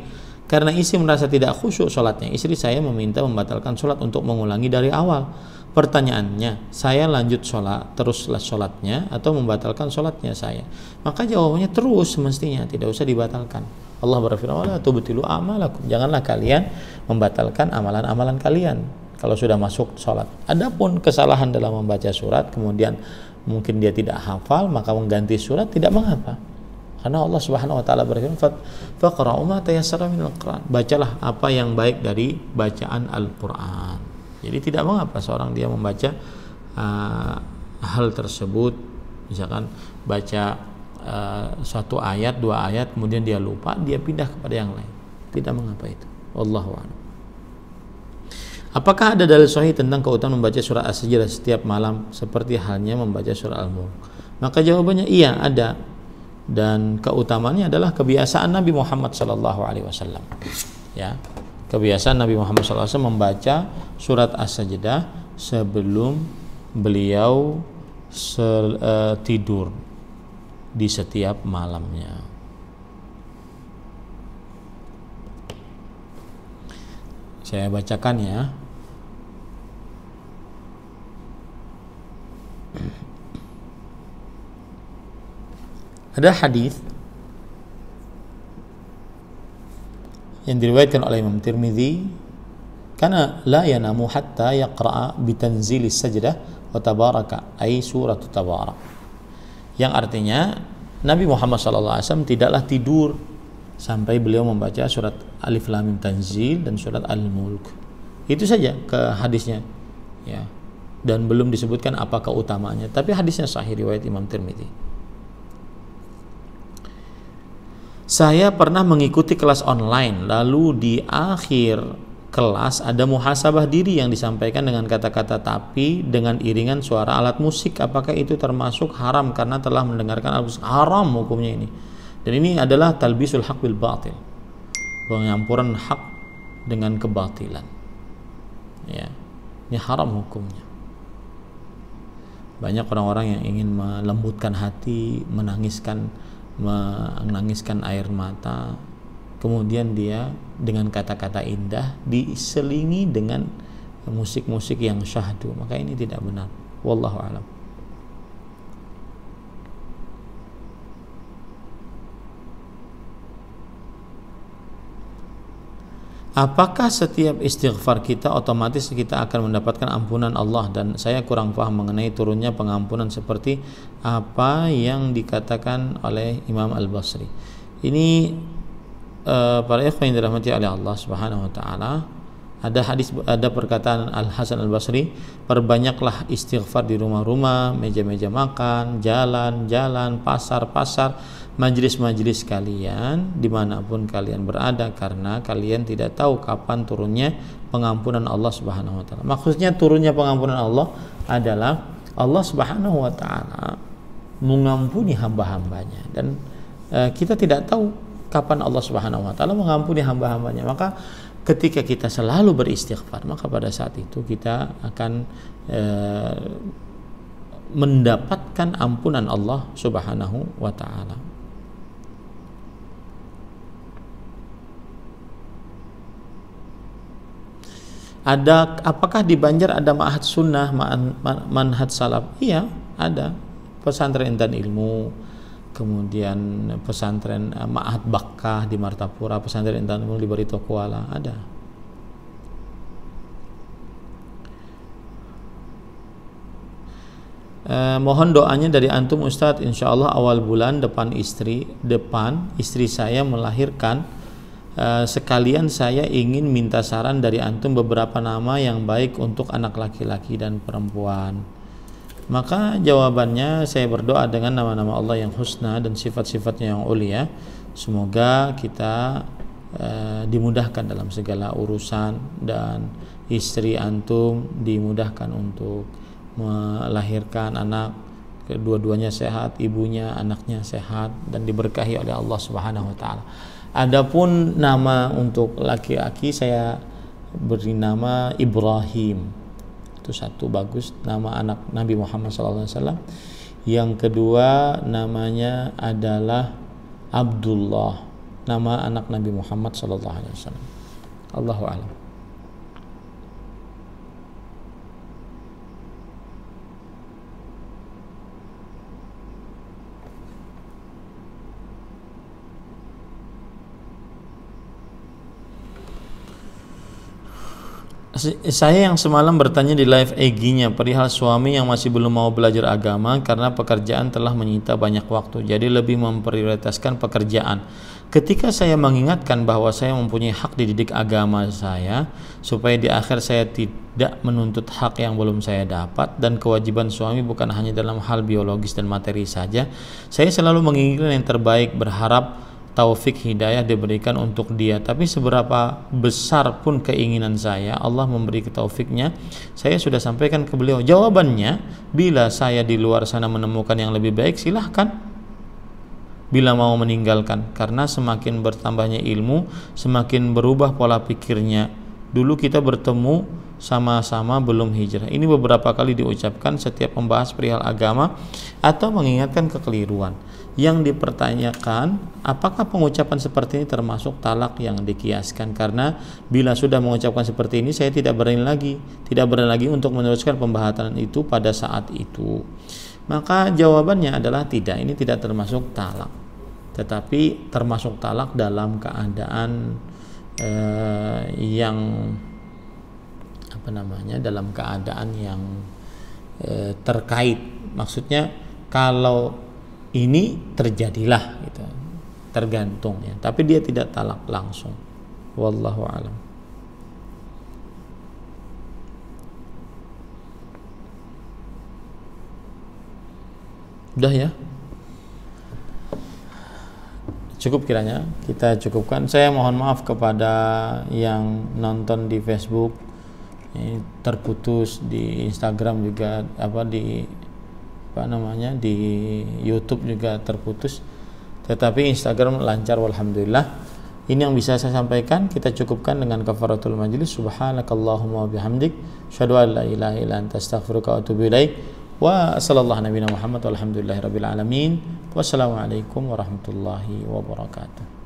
Karena istri merasa tidak khusyuk sholatnya, istri saya meminta membatalkan sholat untuk mengulangi dari awal. Pertanyaannya, saya lanjut sholat teruslah sholatnya atau membatalkan sholatnya saya? Maka jawabannya terus semestinya, tidak usah dibatalkan. Allah berfirman, "Tubtilu amalakum." Janganlah kalian membatalkan amalan-amalan kalian kalau sudah masuk sholat. Adapun kesalahan dalam membaca surat, kemudian mungkin dia tidak hafal, maka mengganti surat tidak mengapa. Karena Allah Subhanahu wa taala berfirman, "Faqra'u ma tayassara minal Qur'an." Bacalah apa yang baik dari bacaan Al-Qur'an. Jadi tidak mengapa seorang dia membaca uh, hal tersebut, misalkan baca uh, suatu ayat, dua ayat, kemudian dia lupa, dia pindah kepada yang lain. Tidak mengapa itu. Allahu a'lam. Apakah ada dalil sahih tentang keutamaan membaca surah As-Sajdah setiap malam seperti halnya membaca surah Al-Mulk? Maka jawabannya iya ada dan keutamaannya adalah kebiasaan Nabi Muhammad sallallahu alaihi wasallam. Ya. Kebiasaan Nabi Muhammad SAW membaca surat As-Sajdah sebelum beliau sel, uh, tidur di setiap malamnya. Saya bacakan ya. Ada hadis yang diriwayatkan oleh Imam Tirmidzi karena la yanamu hatta yaqra'a bitanzilis sajdah wa tabaraka ay surat tabarak yang artinya Nabi Muhammad SAW tidaklah tidur sampai beliau membaca surat Alif Lam Mim Tanzil dan surat Al-Mulk. Itu saja ke hadisnya. Ya. Dan belum disebutkan apa keutamaannya, tapi hadisnya sahih riwayat Imam Tirmidzi. Saya pernah mengikuti kelas online, lalu di akhir kelas ada muhasabah diri yang disampaikan dengan kata-kata tapi dengan iringan suara alat musik. Apakah itu termasuk haram karena telah mendengarkan alat musik? Haram hukumnya ini dan ini adalah talbisul haq bil batil. Penyampuran hak dengan kebatilan. Ya. Ini haram hukumnya. banyak orang-orang yang ingin melembutkan hati menangiskan menangiskan air mata. Kemudian dia dengan kata-kata indah diselingi dengan musik-musik yang syahdu. Maka ini tidak benar. Wallahu alam Apakah setiap istighfar kita otomatis kita akan mendapatkan ampunan Allah dan saya kurang paham mengenai turunnya pengampunan seperti apa yang dikatakan oleh Imam Al-Basri. Ini uh, para ikhwan yang dirahmati oleh Allah Subhanahu wa taala ada hadis ada perkataan Al Hasan Al Basri perbanyaklah istighfar di rumah-rumah meja-meja makan jalan-jalan pasar-pasar majlis-majlis kalian di mana pun kalian berada karena kalian tidak tahu kapan turunnya pengampunan Allah Subhanahu Wa Taala. Maksudnya turunnya pengampunan Allah adalah Allah Subhanahu Wa Taala mengampuni hamba-hambanya. Dan uh, kita tidak tahu kapan Allah Subhanahu Wa Taala mengampuni hamba-hambanya. Maka ketika kita selalu beristighfar maka pada saat itu kita akan e, mendapatkan ampunan Allah Subhanahu wa taala. Ada apakah di Banjar ada ma'had sunnah, manhad salaf? Iya, ada. Pesantren dan ilmu, kemudian pesantren uh, Ma'had Bakkah di Martapura, pesantren Intan di Barito Kuala, ada. Eh, mohon doanya dari antum Ustadz Insya Allah awal bulan depan istri depan istri saya melahirkan eh, sekalian saya ingin minta saran dari antum beberapa nama yang baik untuk anak laki-laki dan perempuan maka jawabannya saya berdoa dengan nama-nama Allah yang husna dan sifat-sifatnya yang ulia. Semoga kita uh, dimudahkan dalam segala urusan dan istri antum dimudahkan untuk melahirkan anak kedua-duanya sehat, ibunya, anaknya sehat dan diberkahi oleh Allah Subhanahu wa taala. Adapun nama untuk laki-laki saya beri nama Ibrahim itu satu bagus. Nama anak Nabi Muhammad SAW yang kedua namanya adalah Abdullah. Nama anak Nabi Muhammad SAW Allahu alam Saya yang semalam bertanya di live EG-nya perihal suami yang masih belum mau belajar agama karena pekerjaan telah menyita banyak waktu, jadi lebih memprioritaskan pekerjaan. Ketika saya mengingatkan bahwa saya mempunyai hak dididik agama saya, supaya di akhir saya tidak menuntut hak yang belum saya dapat dan kewajiban suami bukan hanya dalam hal biologis dan materi saja, saya selalu menginginkan yang terbaik, berharap taufik hidayah diberikan untuk dia. Tapi seberapa besar pun keinginan saya Allah memberi taufiknya. Saya sudah sampaikan ke beliau jawabannya bila saya di luar sana menemukan yang lebih baik silahkan. Bila mau meninggalkan karena semakin bertambahnya ilmu semakin berubah pola pikirnya. Dulu kita bertemu sama-sama belum hijrah. Ini beberapa kali diucapkan setiap membahas perihal agama atau mengingatkan kekeliruan yang dipertanyakan apakah pengucapan seperti ini termasuk talak yang dikiaskan? Karena bila sudah mengucapkan seperti ini saya tidak berani lagi tidak berani lagi untuk meneruskan pembahasan itu pada saat itu. Maka jawabannya adalah tidak ini tidak termasuk talak. Tetapi termasuk talak dalam keadaan eh, yang apa namanya dalam keadaan yang eh, terkait. Maksudnya kalau ini terjadilah gitu. Tergantung ya. Tapi dia tidak talak langsung. Wallahu alam. Udah ya? Cukup kiranya kita cukupkan. Saya mohon maaf kepada yang nonton di Facebook. Terputus di Instagram juga apa di apa namanya di YouTube juga terputus. Tetapi Instagram lancar walhamdulillah. Ini yang bisa saya sampaikan. Kita cukupkan dengan kafaratul majlis. Subhanakallahumma bihamdik. Syadu an la ilaha illa anta astaghfiruka wa atubu ilaik. Wa sallallahu nabiyana Muhammad walhamdulillahi rabbil alamin. Wassalamualaikum warahmatullahi wabarakatuh